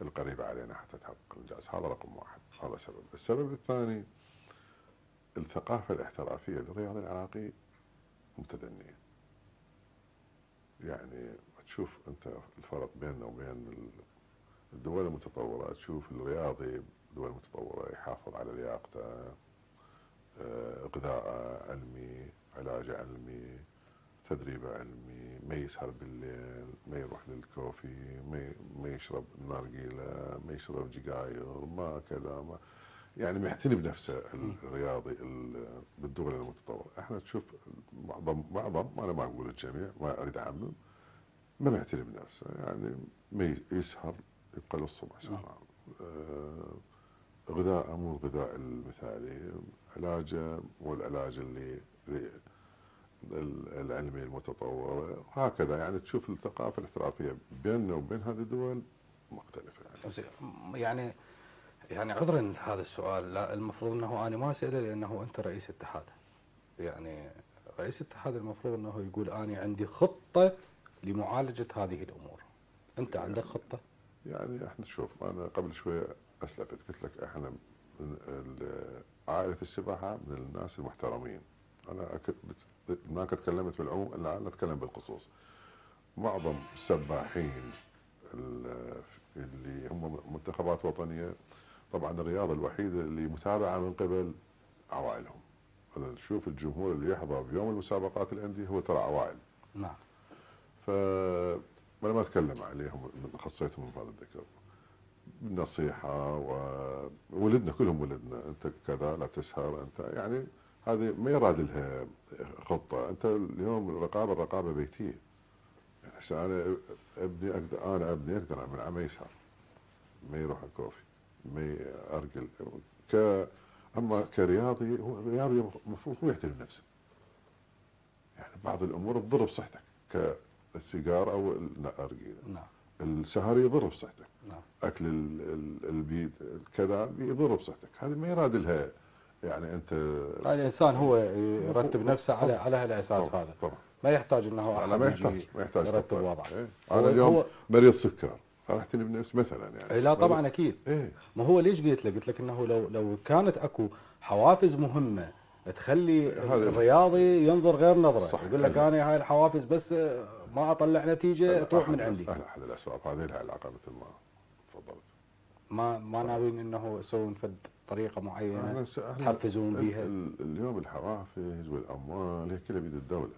ال- القريبه علينا حتى تحقق الانجاز هذا رقم واحد هذا سبب. السبب الثاني الثقافة الاحترافية للرياضي العراقي متدنية. يعني تشوف أنت الفرق بيننا وبين ال- الدول المتطورة تشوف الرياضي دول متطورة يحافظ على لياقته آه، غذاء علمي علاج علمي تدريب علمي ما يسهر بالليل ما يروح للكوفي ما ما يشرب نارجيلة ما يشرب جقاير ما كذا ما يعني معتني بنفسه الرياضي ال- بالدول المتطورة. إحنا تشوف معظم معظم أنا ما أقول الجميع ما أريد أعمم ما معتني بنفسه يعني ما يسهر يبقى للصبح سهران. آه، غذاء مو الغذاء المثالي. علاجه مو العلاج اللي اللي- ال- العلمي المتطور. هكذا يعني تشوف الثقافة الاحترافية بيننا وبين هذه الدول مختلفة يعني. يعني يعني عذرا هذا السؤال لا المفروض أنه أنا ما اساله لأنه أنت رئيس اتحاد. يعني رئيس الاتحاد المفروض أنه يقول أنا عندي خطة لمعالجة هذه الأمور. أنت عندك خطة؟ يعني إحنا شوف أنا قبل شوية أسلفت قلت لك إحنا عائلة السباحة من الناس المحترمين. أنا أك- بت- ما كنت تكلمت بالعموم الا أنا اتكلم بالخصوص معظم السباحين ال- اللي هم منتخبات وطنية طبعا الرياضه الوحيدة اللي متابعة من قبل عوائلهم. أنا نشوف الجمهور اللي يحضر بيوم المسابقات الأندية هو ترى عوائل. نعم. ف أنا ما أتكلم عليهم من خصيتهم بهذا الذكر بالنصيحه وولدنا كلهم ولدنا. أنت كذا لا تسهر أنت يعني هذه ما يراد لها خطة. أنت اليوم الرقابة الرقابة بيتيه يعني هسه أنا أبني أقدر أنا أبني أقدر من عام يسهر. ما يروح الكوفي ما أرقل. ك أما كرياضي هو الرياضي المفروض هو يحترم نفسه. يعني بعض الأمور تضر بصحتك كالسيجار أو الارجيله نعم. السهر يضر بصحتك نعم. أكل ال- ال- البيت كذا يضر بصحتك هذه ما يراد لها يعني انت الإنسان هو يرتب نفسه على على هالاساس طبعا هذا. طبعا ما يحتاج إنه أحد ما يحتاج ما يحتاج يرتب. وضعه. هو- أنا اليوم مريض سكر فرحتني بنفسي مثلا يعني. إيه لا طبعا أكيد. إيه. ما هو ليش قلت لك؟ قلت لك إنه لو لو كانت أكو حوافز مهمة تخلي الرياضي ينظر غير نظرة. صح. يقول لك أنا هاي الحوافز بس ما أطلع نتيجة تروح من عندي. أحد الأسباب هذه لها علاقة مثل ما تفضلت. ما ما. ناويين إنه يسوون فد. طريقة معينة تحفزون بيها؟ ال- اليوم الحوافز والأموال هي كلها بيد الدولة.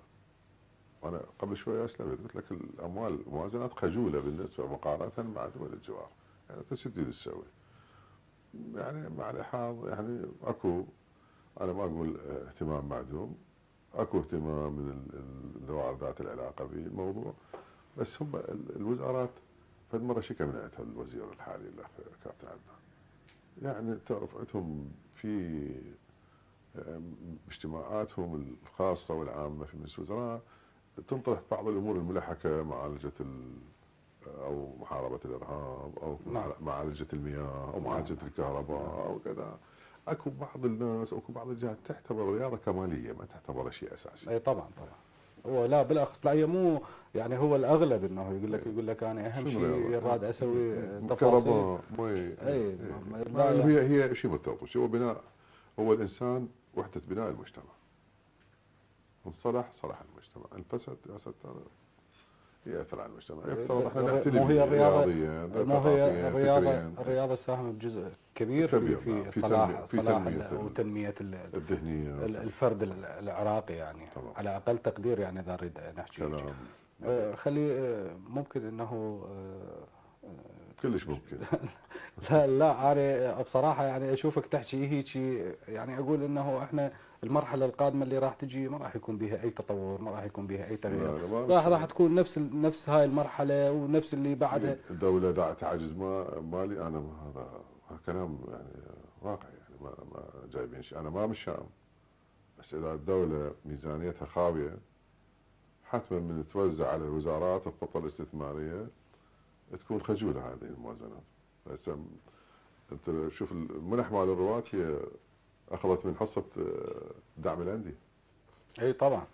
وأنا قبل شوية اسلمت قلت لك الأموال موازنات خجولة بالنسبة مقارنة مع دول الجوار. يعني تريد تسوي؟ يعني مع الحاض يعني أكو أنا ما أقول آه، اهتمام معدوم أكو اهتمام من ال- ال- الدوائر ذات العلاقة بالموضوع بس هم ال- الوزارات فد مرة شكا من الوزير الحالي الاخ كابتن عدنان يعني تعرف عندهم في اجتماعاتهم الخاصة والعامة في مجلس الوزراء تنطرح بعض الأمور الملحقه معالجة ال- أو محاربة الإرهاب أو نعم. معالجة المياه أو معالجة الكهرباء أو كذا. أكو بعض الناس أكو بعض الجهات تعتبر الرياضه كمالية ما تعتبرها شيء أساسي. إي طبعا طبعا. هو لا بالأخص لا هي مو يعني هو الأغلب إنه يقول لك يقول لك أنا أهم شيء؟ راد أسوي تفاصيل. مي إي لا هي هي شيء مرتبط هو بناء؟ هو الإنسان وحدة بناء المجتمع. ان صلح صلح المجتمع. ان فسد يا ستار. يأثر على المجتمع. يفترض إحنا مو نحترم هي الرياضة- رياضيا مو هي الرياضه الرياضة ساهمت بجزء كبير, في, نعم. في صلاح تنمية- في صلاح تنمية وتنمية ال- الذهنية. ال- الفرد ال- العراقي يعني. طبعا. على أقل تقدير يعني إذا نريد نحكي آه، خلي آه، ممكن إنه آه، كلش ممكن (laughs) لا لا أنا بصراحة يعني أشوفك تحكي هيك يعني أقول إنه إحنا المرحلة القادمة اللي راح تجي ما راح يكون بها أي تطور ما راح يكون بها أي تغيير. راح راح تكون نفس نفس هاي المرحلة ونفس اللي بعدها الدولة داعي تعجز. ما مالي أنا ما هذا كلام يعني واقعي يعني ما ما جايبين شيء. أنا ما من الشام. بس إذا الدولة ميزانيتها خاوية حتما من توزع على الوزارات الخطة الاستثمارية تكون خجولة هذه الموازنات. هسه أنت شوف المنح مال الرواة هي أخذت من حصة آه، دعم الأندية. إي طبعا.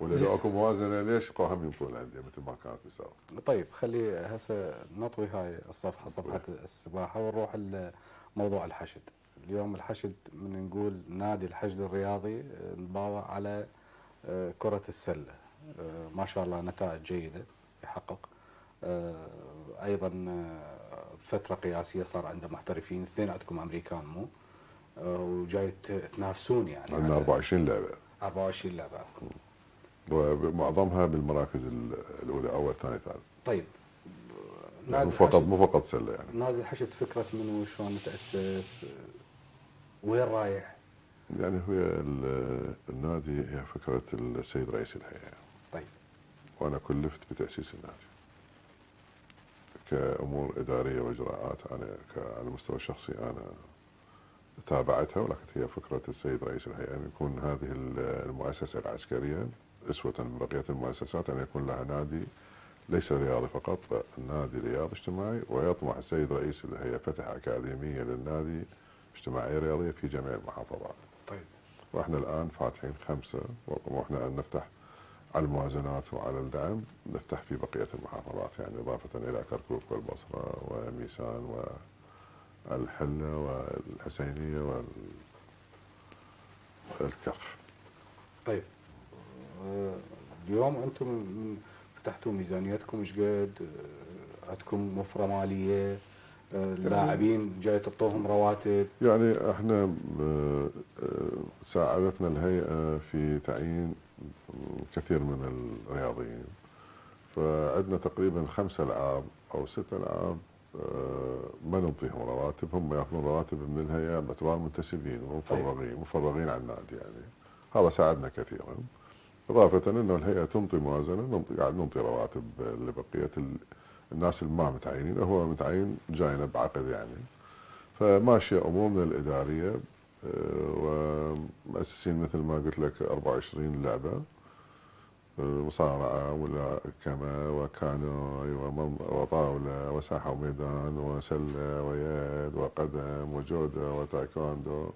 وإذا أكو موازنة ليش هم ينطون الأندية مثل ما كانت بالسابق طيب خلي هسه نطوي هاي الصفحة صفحة السباحة ونروح لموضوع الحشد. اليوم الحشد من نقول نادي الحشد الرياضي آه، نباوع على آه، كرة السلة. ما شاء الله نتائج جيدة يحقق. أيضا آه، فترة قياسية صار عنده محترفين اثنيناتكم أمريكان مو؟ آه، وجاي تنافسون يعني عندنا على 24 لعبة. 24 لعبة عندكم. ومعظمها بالمراكز ال- الأولى أول ثاني ثالث. طيب. يعني مو فقط مو فقط سلة يعني. نادي الحشد فكرة منو؟ شلون متأسس وين رايح؟ يعني هو ال- النادي هي فكرة السيد رئيس الهيئة. طيب. وأنا كلفت بتأسيس النادي. كأمور إدارية وإجراءات أنا على المستوى الشخصي أنا تابعتها ولكن هي فكرة السيد رئيس الهيئة أن يكون هذه ال- المؤسسة العسكرية أسوة ببقيه المؤسسات أن يكون لها نادي ليس رياضي فقط نادي رياضي اجتماعي ويطمح السيد رئيس الهيئة فتح أكاديمية للنادي اجتماعيه رياضية في جميع المحافظات. طيب وإحنا الآن فاتحين خمسة وطموحنا ان نفتح على الموازنات وعلى الدعم نفتح في بقية المحافظات يعني إضافة إلى كركوك والبصرة وميسان والحلة والحسينية وال الكرخ. طيب. اليوم أنتم من- فتحتوا ميزانيتكم إيش قد؟ عندكم وفرة مالية اللاعبين جاي تعطوهم رواتب. يعني إحنا آه، آه، ساعدتنا الهيئة في تعيين كثير من الرياضيين. فعندنا تقريبا خمس العاب أو ست العاب آه، ما نعطيهم رواتب هم يأخذون رواتب من الهيئه باعتبار منتسبين ومفرغين مفرغين عن النادي يعني. هذا ساعدنا كثيرا. إضافة إنه الهيئة تنطي موازنة ننطي قاعد ننطي رواتب لبقية ال- الناس اللي ما متعينين. هو متعين جاينا بعقد يعني. فماشية أمورنا الإدارية ومؤسسين مثل ما قلت لك 24 لعبة. آه، مصارعة ولا كما وكانوي وطاولة وساحة وميدان وسلة ويد وقدم وجودة وتايكوندو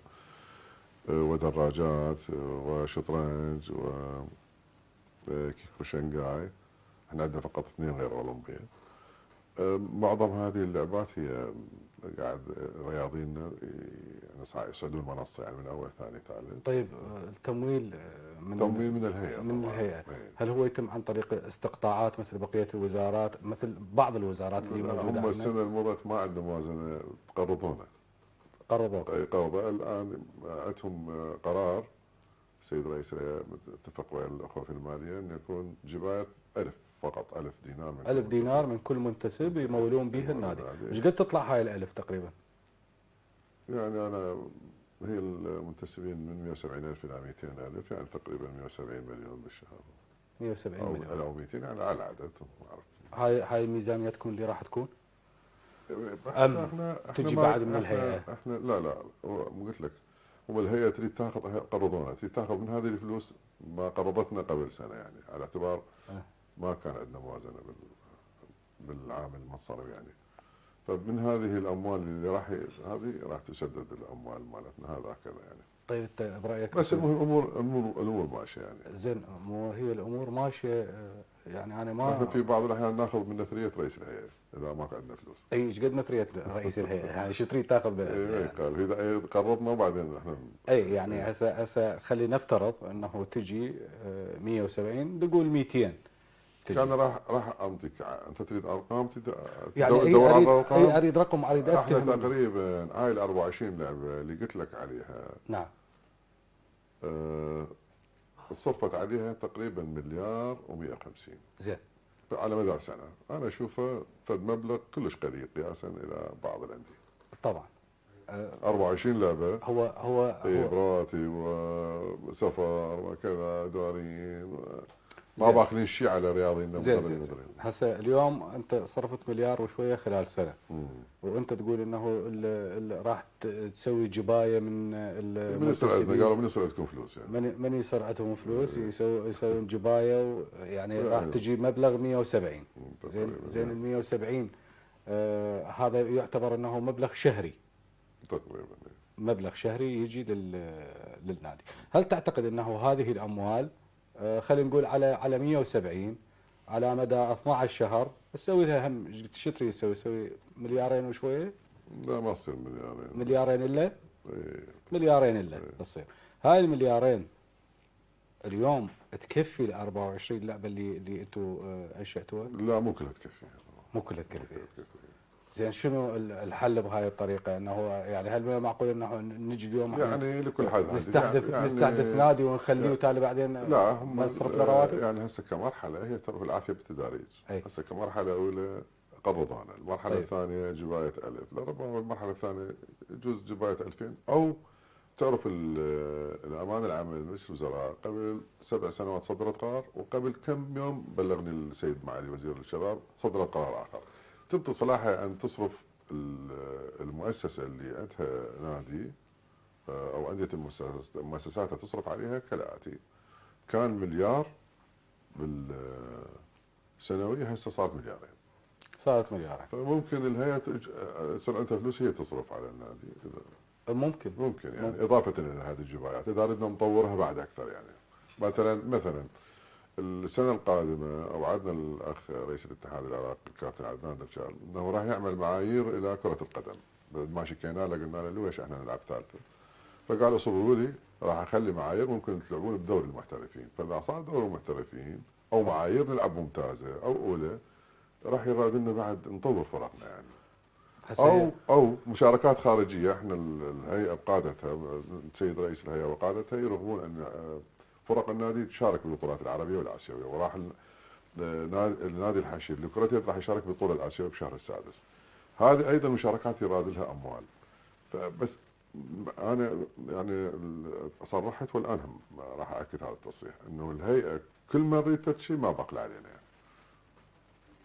آه، ودراجات آه، وشطرنج و آه، كيكو شنغاي. إحنا عندنا فقط اثنين غير اولمبيين آه، معظم هذه اللعبات هي قاعد رياضيين يعني يصعدون منصة يعني من أول ثاني ثالث. طيب التمويل من تمويل من الهيئة من طبعاً. الهيئة. إيه. هل هو يتم عن طريق استقطاعات مثل بقية الوزارات مثل بعض الوزارات اللي لا، موجودة هم السنة المضت ما عندهم موازنة قرضونا. قرضوك. اي قرضه الآن عندهم قرار السيد رئيس الهيئة اتفق ويا الأخوة في المالية إنه يكون جبايه ألف. فقط ألف دينار من ألف كل دينار منتسب. من كل منتسب يمولون به النادي. إيش قد تطلع هاي الألف تقريبا يعني أنا هي المنتسبين من 170 ألف إلى 200 ألف يعني تقريبا 170 مليون بالشهر 170 أو مليون أو 200 يعني على العدد ما أعرف هاي هاي ميزانيتكم اللي راح تكون أم إحنا إحنا تجي ما- بعد من إحنا- الهيئة؟ إحنا لا لا قلت لك هو الهيئة تريد تاخذ قرضونا تريد تاخذ من هذه الفلوس ما قرضتنا قبل سنة يعني على اعتبار. ما كان عندنا موازنة بال بالعام المنصرم يعني. فمن هذه الأموال اللي راح هذه راح تسدد الأموال مالتنا هذا كذا يعني. طيب انت برأيك بس المهم الأمور الأمور الأمور ماشية يعني. زين مو هي الأمور ماشية آه، يعني أنا ما إحنا في بعض الأحيان ناخذ من نثرية رئيس الهيئة إذا ما عندنا فلوس. إي إيش قد نثرية رئيس الهيئة؟ (laughs) يعني شو تريد تاخذ إي إي، بال- قال إذا قرضنا وبعدين إحنا إي يعني هسه هسه خلي نفترض إنه تجي آه، 170 نقول 200 تجي. كان راح راح اعطيك أنت تريد أرقام تد- يعني على اريد اي أريد رقم اريد إحنا أفتهم. تقريبا هاي ال 24 لعبة اللي قلت لك عليها. نعم. آه، صرفت عليها تقريبا مليار و150 زين. على مدار سنة. أنا اشوفه فد مبلغ كلش قليل قياسا إلى بعض الأندية. طبعا. آه، 24 لعبة. هو هو إيه، هو براتب وسفر وكذا اداريين و- ما. باخذين شيء على رياضيين زين زين. هسه اليوم أنت صرفت مليار وشوية خلال سنة مم. وأنت تقول إنه ال- ال- راح تسوي جباية من من يصير عندنا المنتسبين قالوا من يصير عندكم فلوس يعني من من يصير عندهم فلوس يسوي يسوون جباية يعني يعني. راح تجي مبلغ 170 مم، زين تقريباً. زين ال 170 آه هذا يعتبر إنه مبلغ شهري تقريبا مبلغ شهري يجي لل للنادي هل تعتقد إنه هذه الأموال خلينا نقول على على 170 على مدى 12 شهر. تسوي لها هم شو تريد تسوي تسوي مليارين وشويه لا ما تصير مليارين. مليارين إلا؟ إيه. مليارين إلا تصير. هاي المليارين اليوم تكفي ال 24 لعبه اللي اللي أنتم آه، أنشأتوها؟ لا مو كلها تكفي. مو كلها تكفي. زين شنو ال- الحل بهاي الطريقة إنه هو يعني هل من المعقول إنه نجي اليوم يعني لكل عندي. نستحدث يعني نستحدث نادي ونخليه لا. وتالي بعدين لا هم نصرف له رواتب يعني هسه كمرحلة هي ترى العافية بالتداريج أي. هسه كمرحلة أولى قرضانا المرحلة طيب. الثانية جباية ألف لربما المرحلة الثانية يجوز جباية 2000 أو تعرف ال- الامانه العامه لمجلس الوزراء قبل سبع سنوات صدرت قرار وقبل كم يوم بلغني السيد معالي وزير الشباب صدرت قرار آخر تبطي صلاحها أن تصرف ال- المؤسسة اللي عندها نادي آه، أو أندية المؤسسات مؤسساتها تصرف عليها كالآتي. كان مليار بالسنوية هسه صارت مليارين. صارت مليارين. فممكن الهيئة يصير عندها فلوس هي تصرف على النادي إذا- ممكن. ممكن يعني ممكن. إضافة إلى هذه الجبايات. إذا ردنا نطورها بعد أكثر يعني. مثلا مثلا السنة القادمة اوعدنا الأخ رئيس الاتحاد العراقي الكابتن عدنان دجال إنه راح يعمل معايير إلى كرة القدم. ما شكينا له قلنا له ليش إحنا نلعب ثالثة؟ فقالوا صوروا لي راح أخلي معايير ممكن تلعبون بدوري المحترفين. فإذا صار دوري المحترفين أو معايير نلعب ممتازة أو أولى راح يراد لنا بعد نطور فرقنا يعني. أو أو مشاركات خارجية. إحنا ال- الهيئة بقادتها السيد رئيس الهيئة وقادتها يرغبون إن فرق النادي تشارك بالبطولات العربية والآسيوية وراح ال- نادي- النادي الحشيد لكره راح يشارك بالبطوله الآسيوية بشهر السادس. هذه أيضا مشاركات يراد لها أموال. فبس أنا يعني صرحت والآن راح اكد هذا التصريح إنه الهيئة كل ما فد شيء ما بقى علينا يعني.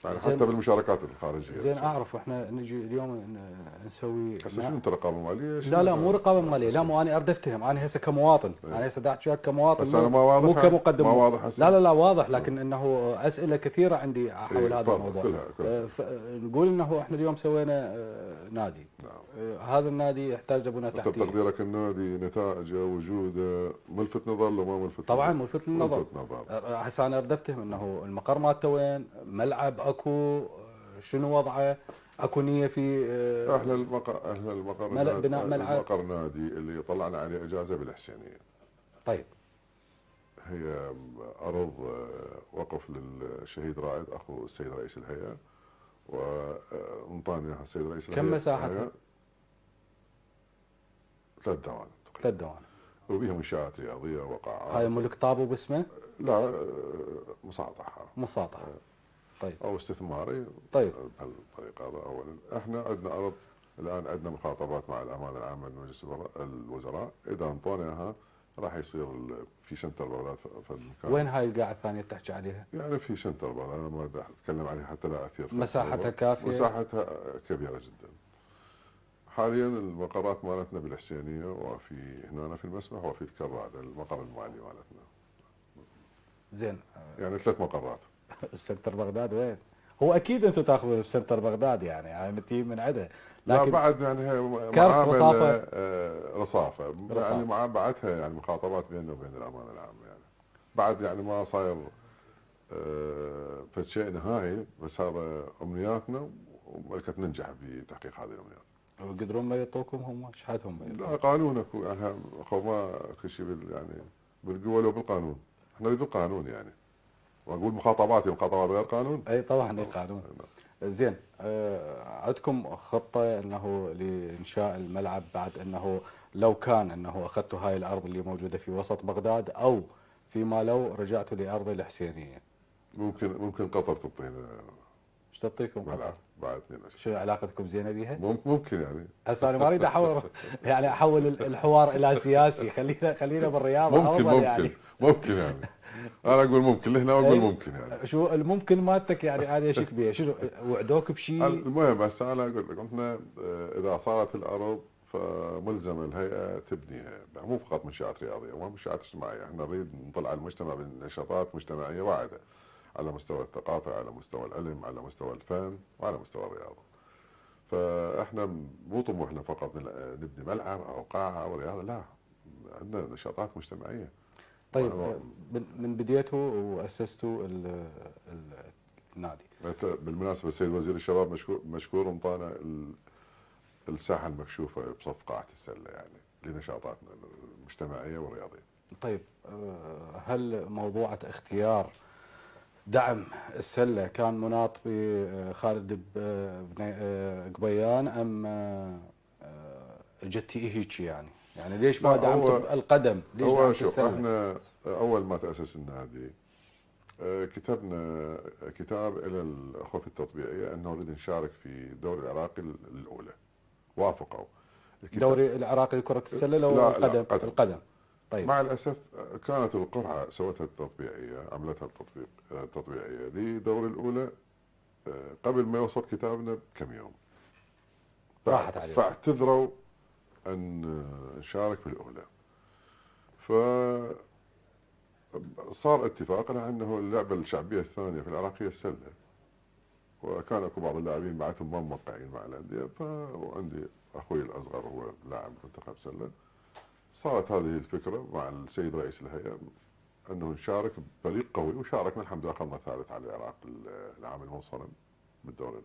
يعني. حتى بالمشاركات الخارجية زين أعرف إحنا نجي اليوم نسوي هسه شنو انت رقابه ماليه؟ لا لا؟ مو رقابة مالية لا مو أنا اريد افتهم أنا هسه كمواطن إيه. أنا هسه دا احكي كمواطن بس أنا ما واضح مو؟ كمقدم ما واضح هسه؟ لا لا لا واضح لكن إنه أسئلة كثيرة عندي حول إيه، هذا الموضوع كلها- كلها آه، نقول إنه إحنا اليوم سوينا آه، نادي نعم آه، هذا النادي يحتاج لبنى انت تحتيه بتقديرك النادي نتائجه وجوده ملفت نظر لو ما ملفت طبعا؟ ملفت للنظر ملفت نظر هسه أنا اريد افتهم إنه المقر مالته وين ملعب أكو آه، شنو وضعه؟ أكو نية في آه، إحنا المقر إحنا المقر نادي- بناء ملعب. المقر نادي اللي طلعنا عليه إجازة بالحسينيه طيب. هي أرض آه، وقف للشهيد رائد أخو السيد رئيس الهيئة وأنطاني السيد رئيس الهيئة. كم مساحتها؟ ثلاث دوام ثلاث دوام وبيها منشات رياضية وقاعات. هاي ملك طابو باسمه لا مساطحة. مساطح طيب. أو استثماري. طيب. بهالطريقة هذا اولا. إحنا عندنا أرض الآن عندنا مخاطبات مع الأمانة العامة لمجلس الوزراء- إذا انطونا اياها راح يصير في سنتر بغداد في المكان. وين هاي القاعة الثانية تحكي عليها؟ يعني في سنتر بغداد أنا ما أتكلم عليها حتى لا أثير مساحتها. كافية؟ مساحتها كبيرة جدا. حاليا المقرات مالتنا بالحسينية وفي هنا في المسبح وفي الكراد المقر المالي مالتنا. زين. يعني ثلاث مقرات. (laughs) بسنتر بغداد وين؟ هو أكيد أنتم تاخذون بسنتر بغداد يعني يعني متين من عده لا لكن بعد يعني هي رصافة. آه، رصافة رصافة. يعني مع بعدها يعني مخاطبات بيننا وبين الأمانة العامة يعني بعد يعني ما صاير آه، فد شيء نهائي بس هذا أمنياتنا وملكة ننجح بتحقيق هذه الأمنيات. ويقدرون ما يعطوكم هم شحاتهم لا. قانون أكو يعني اخو ما كل شيء يعني بالقوة لو بالقانون إحنا بالقانون يعني وأقول مخاطباتي مخاطبات غير قانون. أي طبعا أي قانون. زين آه، عندكم خطة إنه لإنشاء الملعب بعد إنه لو كان إنه أخذتوا هاي الأرض اللي موجودة في وسط بغداد أو فيما لو رجعتوا لأرض الحسينية؟ ممكن ممكن قطر تعطينا. إيش تعطيكم ملعب قطر؟ بعد اثنين بس شو علاقتكم زينة بيها؟ ممكن يعني. هسه أنا ما أريد احول (laughs) يعني أحول الحوار إلى سياسي خلينا خلينا بالرياضة ممكن ممكن يعني. ممكن يعني. أنا أقول ممكن لهنا واقول أي. ممكن يعني. شو الممكن مالتك يعني؟ أنا اشك بيها شنو؟ وعدوك بشيء المهم بس أنا أقول لك إحنا آه، إذا صارت الأرض فملزم الهيئة تبنيها. مو فقط منشآت رياضية ومنشات اجتماعية. إحنا نريد نطلع المجتمع بنشاطات مجتمعية واعدة على مستوى الثقافة على مستوى العلم على مستوى الفن وعلى مستوى الرياضة. فإحنا مو طموحنا فقط نبني ملعب أو قاعة أو رياضة لا. عندنا نشاطات مجتمعية. طيب من من بديتوا واسستوا ال- ال- النادي. بالمناسبة السيد وزير الشباب مشكور مشكور انطانا ال- الساحة المكشوفة بصف قاعه السلة يعني لنشاطاتنا المجتمعية والرياضية. طيب هل موضوعة اختيار دعم السلة كان مناط بخالد بن آه، قبيان أم آه، آه، جتي هيك يعني؟ يعني ليش ما لا، دعمت هو- القدم؟ ليش هو شوف السلة إحنا اول ما تاسس النادي آه، كتبنا كتاب إلى الأخوة في التطبيعية أنه نريد نشارك في الدوري العراقي الأولى. وافقوا. الكتاب- دوري العراقي لكرة السلة لو لا، لا، القدم؟ قدم. القدم. طيب. مع الأسف كانت القرعة سوتها التطبيعية عملتها التطبيق التطبيعية لدور الأولى آه، قبل ما يوصل كتابنا بكم يوم. راحت عليهم. فاعتذروا أن نشارك بالأولى. ف صار اتفاق على أنه اللعبة الشعبية الثانية في العراق هي السلة. وكان أكو بعض اللاعبين بعدهم ما موقعين مع الأندية ف وعندي أخوي الأصغر هو لاعب منتخب سلة. صارت هذه الفكرة مع السيد رئيس الهيئة أنه نشارك بفريق قوي وشاركنا الحمد لله اخذنا ثالث على العراق العام المنصرم بالدوري.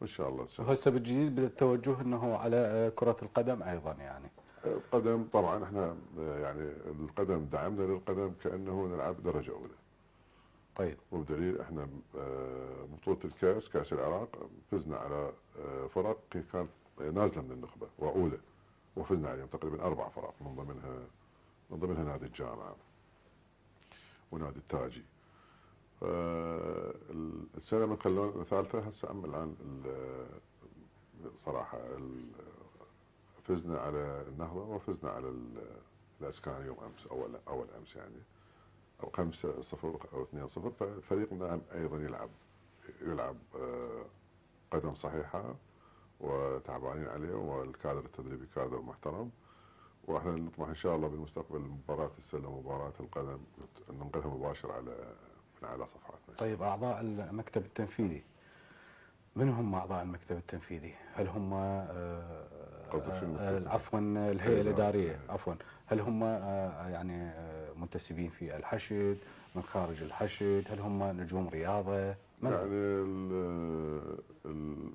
وان شاء الله. وهسه بالجديد بدا التوجه إنه على كرة القدم أيضا يعني. القدم طبعا إحنا يعني القدم دعمنا للقدم كأنه نلعب درجة أولى. طيب. وبدليل إحنا آه، بطولة الكأس كأس العراق فزنا على آه، فرق كانت نازلة من النخبة وأولى وفزنا عليهم تقريبا أربع فرق من ضمنها من ضمنها نادي الجامعة ونادي التاجي. السنة من خلونا الثالثه هسه أما الآن ال- صراحة ال- فزنا على النهضة وفزنا على ال- الاسكان يوم أمس اول أول أمس يعني. أو 5 0 أو 2 0 ففريقنا أيضا يلعب يلعب آه، قدم صحيحة وتعبانين عليه والكادر التدريبي كادر محترم. وإحنا نطمح إن شاء الله بالمستقبل مباراة السلة ومباراة القدم ننقلها مباشر على على صفحاتنا طيب أعضاء المكتب التنفيذي من هم أعضاء المكتب التنفيذي؟ هل هم آه، قصدك شنو آه،؟ عفوا الهيئة الإدارة. الإدارية عفوا هل هم آه، يعني منتسبين في الحشد من خارج الحشد؟ هل هم نجوم رياضة؟ من يعني؟ ال ال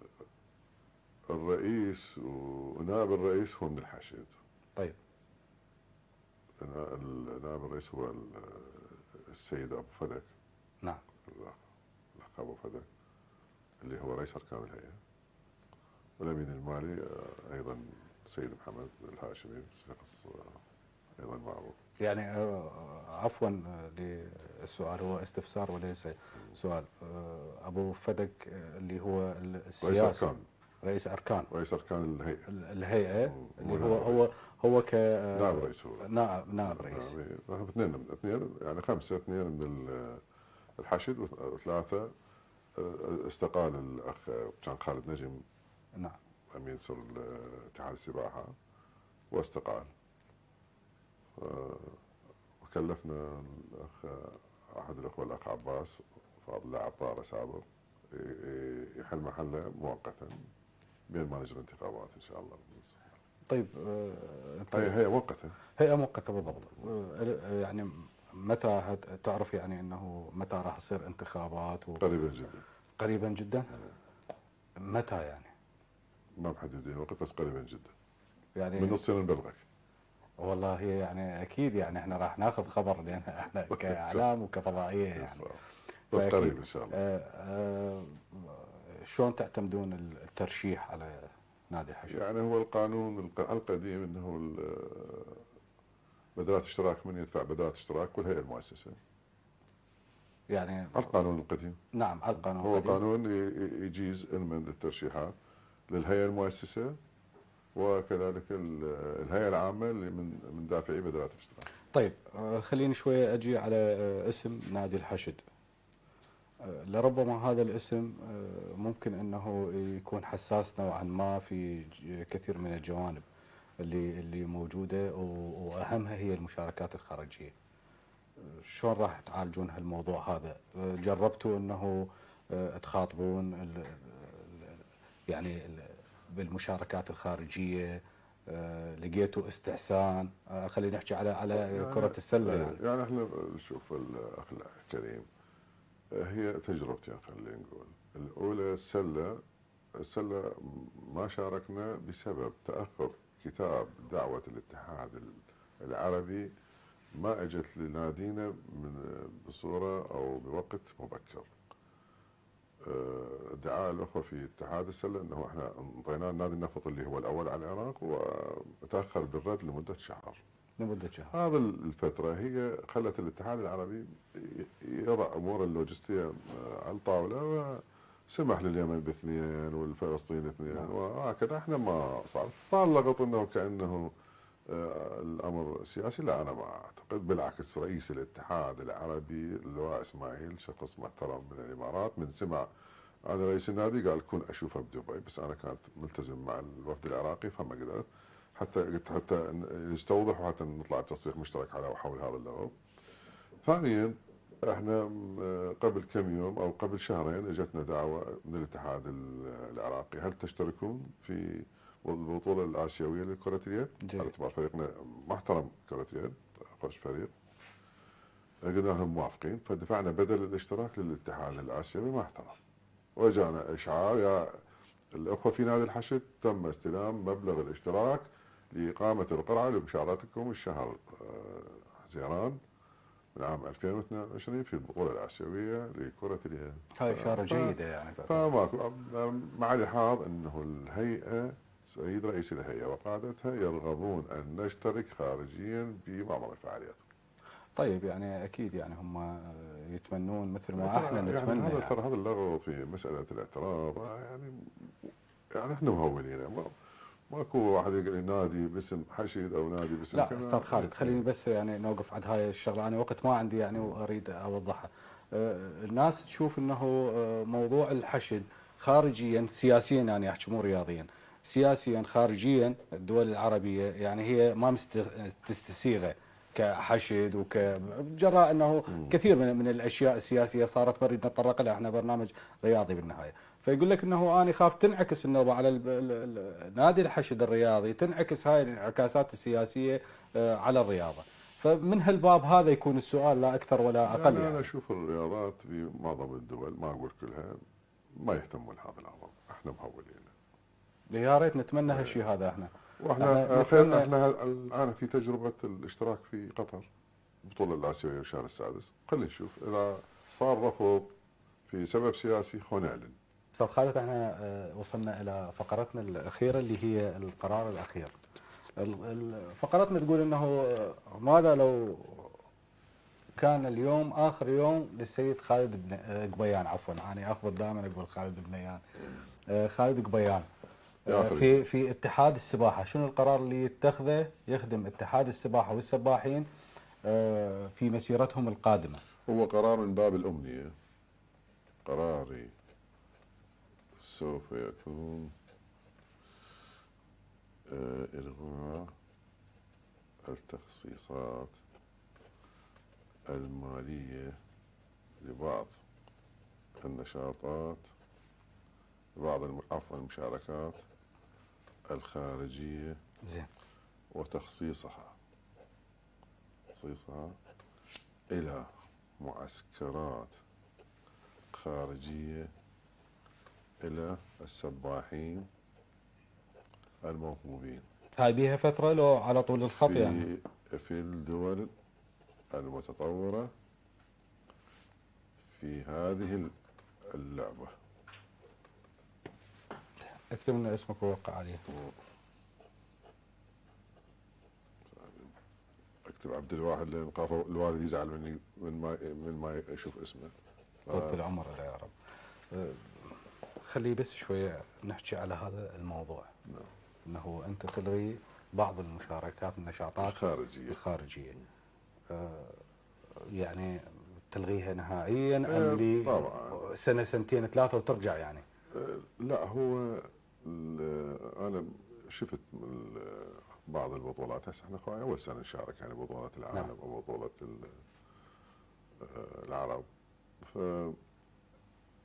الرئيس ونائب الرئيس هو من الحشد طيب نائب الرئيس هو ال- السيد أبو فدك نعم. ابو فدك اللي هو رئيس أركان الهيئة. والأمين المالي آه، أيضا السيد محمد الهاشمي شخص آه، أيضا معروف. يعني آه، عفوا للسؤال. هو استفسار وليس سؤال. أبو فدك اللي هو رئيس السياسي. أركان. رئيس أركان. رئيس أركان الهيئة. ال- الهيئة اللي هو هو رئيس. هو ك نائب رئيس هو. نائب نائب رئيس. اثنين اثنين يعني خمسة اثنين من الحشد وث- وثلاثة آه، استقال الأخ كان خالد نجم. نعم. أمين سر اتحاد السباحة واستقال. آه، وكلفنا الأخ أحد الأخوة الأخ عباس فاضل طائره سابق يحل محله مؤقتا بين ما نجري انتخابات إن شاء الله. طيب آه، هي هي مؤقتة. هيئه مؤقتة بالضبط. يعني متى تعرف يعني إنه متى راح تصير انتخابات و... قريبا جدا. قريبا جدا؟ متى يعني؟ ما محددين وقت بس قريبا جدا. يعني من نص سنه نبلغك. والله يعني أكيد يعني إحنا راح ناخذ خبر لأن إحنا (laughs) كإعلام وكفضائية يعني. بس. قريب إن شاء الله. آه، آه، شلون تعتمدون الترشيح على نادي الحشد؟ يعني هو القانون الق- القديم إنه بدلات اشتراك من يدفع بدلات اشتراك؟ والهيئه المؤسسة. يعني القانون القديم. نعم على القانون هو القديم. قانون يجيز من الترشيحات للهيئة المؤسسة وكذلك ال- الهيئة العامة اللي من من دافعي بدلات الاشتراك طيب آه، خليني شوية أجي على آه، اسم نادي الحشد. آه، لربما هذا الاسم ممكن إنه يكون حساس نوعا ما في كثير من الجوانب. اللي اللي موجودة وأهمها هي المشاركات الخارجية. شلون راح تعالجون هالموضوع هذا؟ جربتوا إنه آه، تخاطبون ال- يعني ال- بالمشاركات الخارجية آه، لقيتوا استحسان آه، خلينا نحكي على على كرة السلة يعني يعني إحنا شوف الأخ الكريم هي تجربتين خلينا نقول الأولى السلة السلة ما شاركنا بسبب تأخر كتاب دعوة الاتحاد العربي ما اجت لنادينا من بصورة أو بوقت مبكر. آه، ادعاء الأخوة في اتحاد السلة إنه إحنا انطيناه النادي النفط اللي هو الأول على العراق وتأخر بالرد لمدة شهر. لمدة شهر هذا الفترة هي خلت الاتحاد العربي يضع أمور اللوجستية على الطاولة وسمح لليمن باثنين والفلسطين اثنين. وهكذا إحنا ما صار صار لغط إنه كأنه آه، الأمر سياسي لا أنا ما أعتقد بالعكس رئيس الاتحاد العربي اللواء إسماعيل شخص محترم من الإمارات من سمع أنا رئيس النادي قال كون أشوفه بدبي بس أنا كانت ملتزم مع الوفد العراقي فما قدرت حتى قلت حتى نستوضح وحتى نطلع بتصريح مشترك على حول هذا اللغط. ثانيا إحنا قبل كم يوم أو قبل شهرين اجتنا دعوة من الاتحاد ال- العراقي هل تشتركون في البطوله الآسيوية لكرة اليد؟ على اعتبار فريقنا محترم كرة يد خوش فريق. قلنا لهم موافقين فدفعنا بدل الاشتراك للاتحاد الآسيوي ما احترم. وجانا إشعار يا الأخوة في نادي الحشد تم استلام مبلغ الاشتراك لإقامة القرعة لمشاركتكم الشهر آه، حزيران من عام 2022 في البطولة الآسيوية لكرة اليد. هاي إشارة ف- جيدة يعني فماكو مع لحاظ إنه الهيئة سيد رئيس الهيئة وقادتها يرغبون أن نشترك خارجيا بمعظم الفعاليات. طيب يعني أكيد يعني هم يتمنون مثل ما إحنا يعني نتمنى هذا يعني. ترى هذا اللغط في مسألة الاعتراض يعني يعني إحنا مهولين ما ماكو واحد يقول نادي باسم حشد أو نادي باسم لا. أستاذ خالد خليني بس يعني نوقف عند هاي الشغلة. أنا وقت ما عندي يعني وأريد أوضحها. آه، الناس تشوف إنه آه، موضوع الحشد خارجيا سياسيا يعني احكي مو رياضيا. سياسيا خارجيا الدول العربية يعني هي ما تستسيغه كحشد وكجراء. إنه كثير من من الأشياء السياسية صارت نريد نتطرق لها إحنا برنامج رياضي بالنهاية. فيقول لك إنه أنا خاف تنعكس النوبة على نادي الحشد الرياضي تنعكس هاي الانعكاسات السياسية آه، على الرياضة. فمن هالباب هذا يكون السؤال لا أكثر ولا أقل يعني. أنا يعني. أشوف الرياضات في معظم الدول ما أقول كلها ما يهتمون لهذا الامر إحنا مهولين. يا ريت نتمنى هالشيء هذا إحنا. وإحنا إحنا الآن في تجربة الاشتراك في قطر البطوله الاسيويه الشهر السادس. خلينا نشوف إذا صار رفض في سبب سياسي خو نعلن أستاذ خالد إحنا آه، وصلنا إلى فقرتنا الأخيرة اللي هي القرار الأخير. ال- ال- فقرتنا تقول إنه آه، ماذا لو كان اليوم آخر يوم للسيد خالد بن آه، قبيان عفوا أنا اخبط دائما أقول خالد بنيان خالد قبيان. في في اتحاد السباحة شنو القرار اللي يتخذه؟ يخدم اتحاد السباحة والسباحين في مسيرتهم القادمة. هو قرار من باب الأمنية. قراري. سوف يكون آه، الغاء التخصيصات المالية لبعض النشاطات بعض عفوا المشاركات الخارجية زين. وتخصيصها. تخصيصها إلى معسكرات خارجية إلى السباحين الموهوبين. هاي بيها فترة لو على طول الخط يعني. في في الدول المتطورة في هذه اللعبة. اكتب لنا اسمك ووقع عليه. اكتب عبد الواحد لأن خاف الوالد يزعل مني من ما من ما يشوف اسمه. طول العمر له يا رب. خلي بس شوية نحكي على هذا الموضوع نعم. إنه أنت تلغي بعض المشاركات النشاطات خارجية الخارجية أه، يعني تلغيها نهائيا ام أه، لي. سنة سنتين ثلاثة وترجع يعني أه، لا هو أنا شفت بعض البطولات هسه إحنا أول سنة نشارك يعني بطولات العالم نعم. أو بطولة أه، العرب ف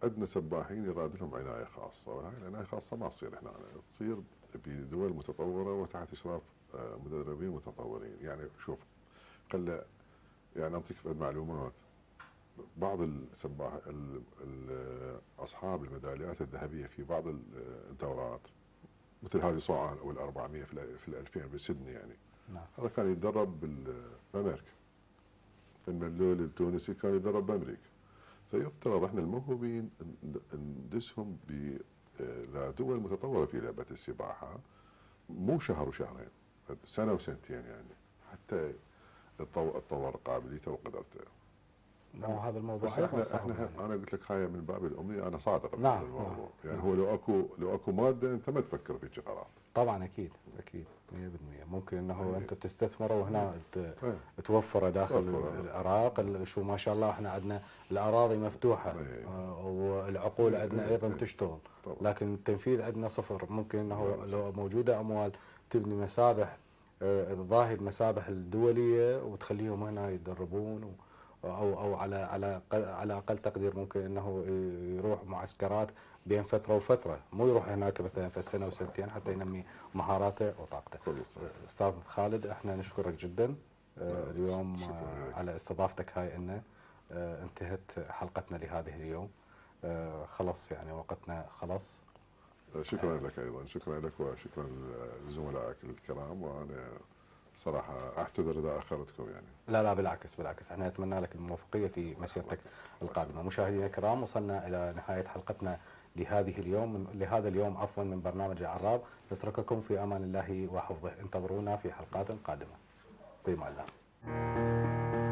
عندنا سباحين يراد لهم عناية خاصة وهاي العناية الخاصه ما تصير هنا تصير بدول متطورة وتحت إشراف أه، مدربين متطورين. يعني شوف خل يعني اعطيك معلومات بعض السباح ال- ال- اصحاب الميداليات الذهبية في بعض ال- الدورات مثل هذه صوعان أو ال 400 في ال- في ال 2000 بسيدني يعني. نعم. هذا كان يتدرب بأمريكا. الملول التونسي كان يتدرب بأمريكا. فيفترض إحنا الموهوبين ند- ندسهم لدول متطورة في لعبة السباحة مو شهر وشهرين سنة وسنتين يعني حتى تطور قابليته وقدرته مو هذا الموضوع بس إحنا إحنا يعني. أنا قلت لك هاي من باب الأمنية أنا صادق نعم، الموضوع نعم، يعني نعم. هو لو اكو لو أكو مادة أنت ما تفكر في قرار طبعا أكيد أكيد 100% ممكن إنه أي. أنت تستثمر وهنا ت- إيه. توفره داخل توفره. العراق ال- شو ما شاء الله إحنا عندنا الأراضي مفتوحة أي. آه، والعقول عندنا أي. أيضا. تشتغل طبعا لكن التنفيذ عندنا صفر ممكن إنه لو موجودة أموال تبني مسابح تضاهي المسابح الدولية وتخليهم هنا يتدربون و- أو أو على على على أقل تقدير ممكن إنه يروح معسكرات بين فترة وفترة. مو يروح هناك مثلا في سنة وسنتين حتى ينمي مهاراته وطاقته. أستاذ خالد إحنا نشكرك جدا. آه، اليوم. على استضافتك هاي لنا آه، انتهت حلقتنا لهذه اليوم. آه، خلص يعني وقتنا خلص شكرا لك أيضا شكرا لك وشكرا لزملائك الكرام. وأنا صراحة أعتذر إذا أخرتكم يعني. لا لا بالعكس بالعكس. إحنا نتمنى لك الموفقية في مسيرتك القادمة. مشاهدينا الكرام وصلنا إلى نهاية حلقتنا لهذه اليوم لهذا اليوم عفوا من برنامج العراب. نترككم في أمان الله وحفظه. انتظرونا في حلقات قادمة. في الله.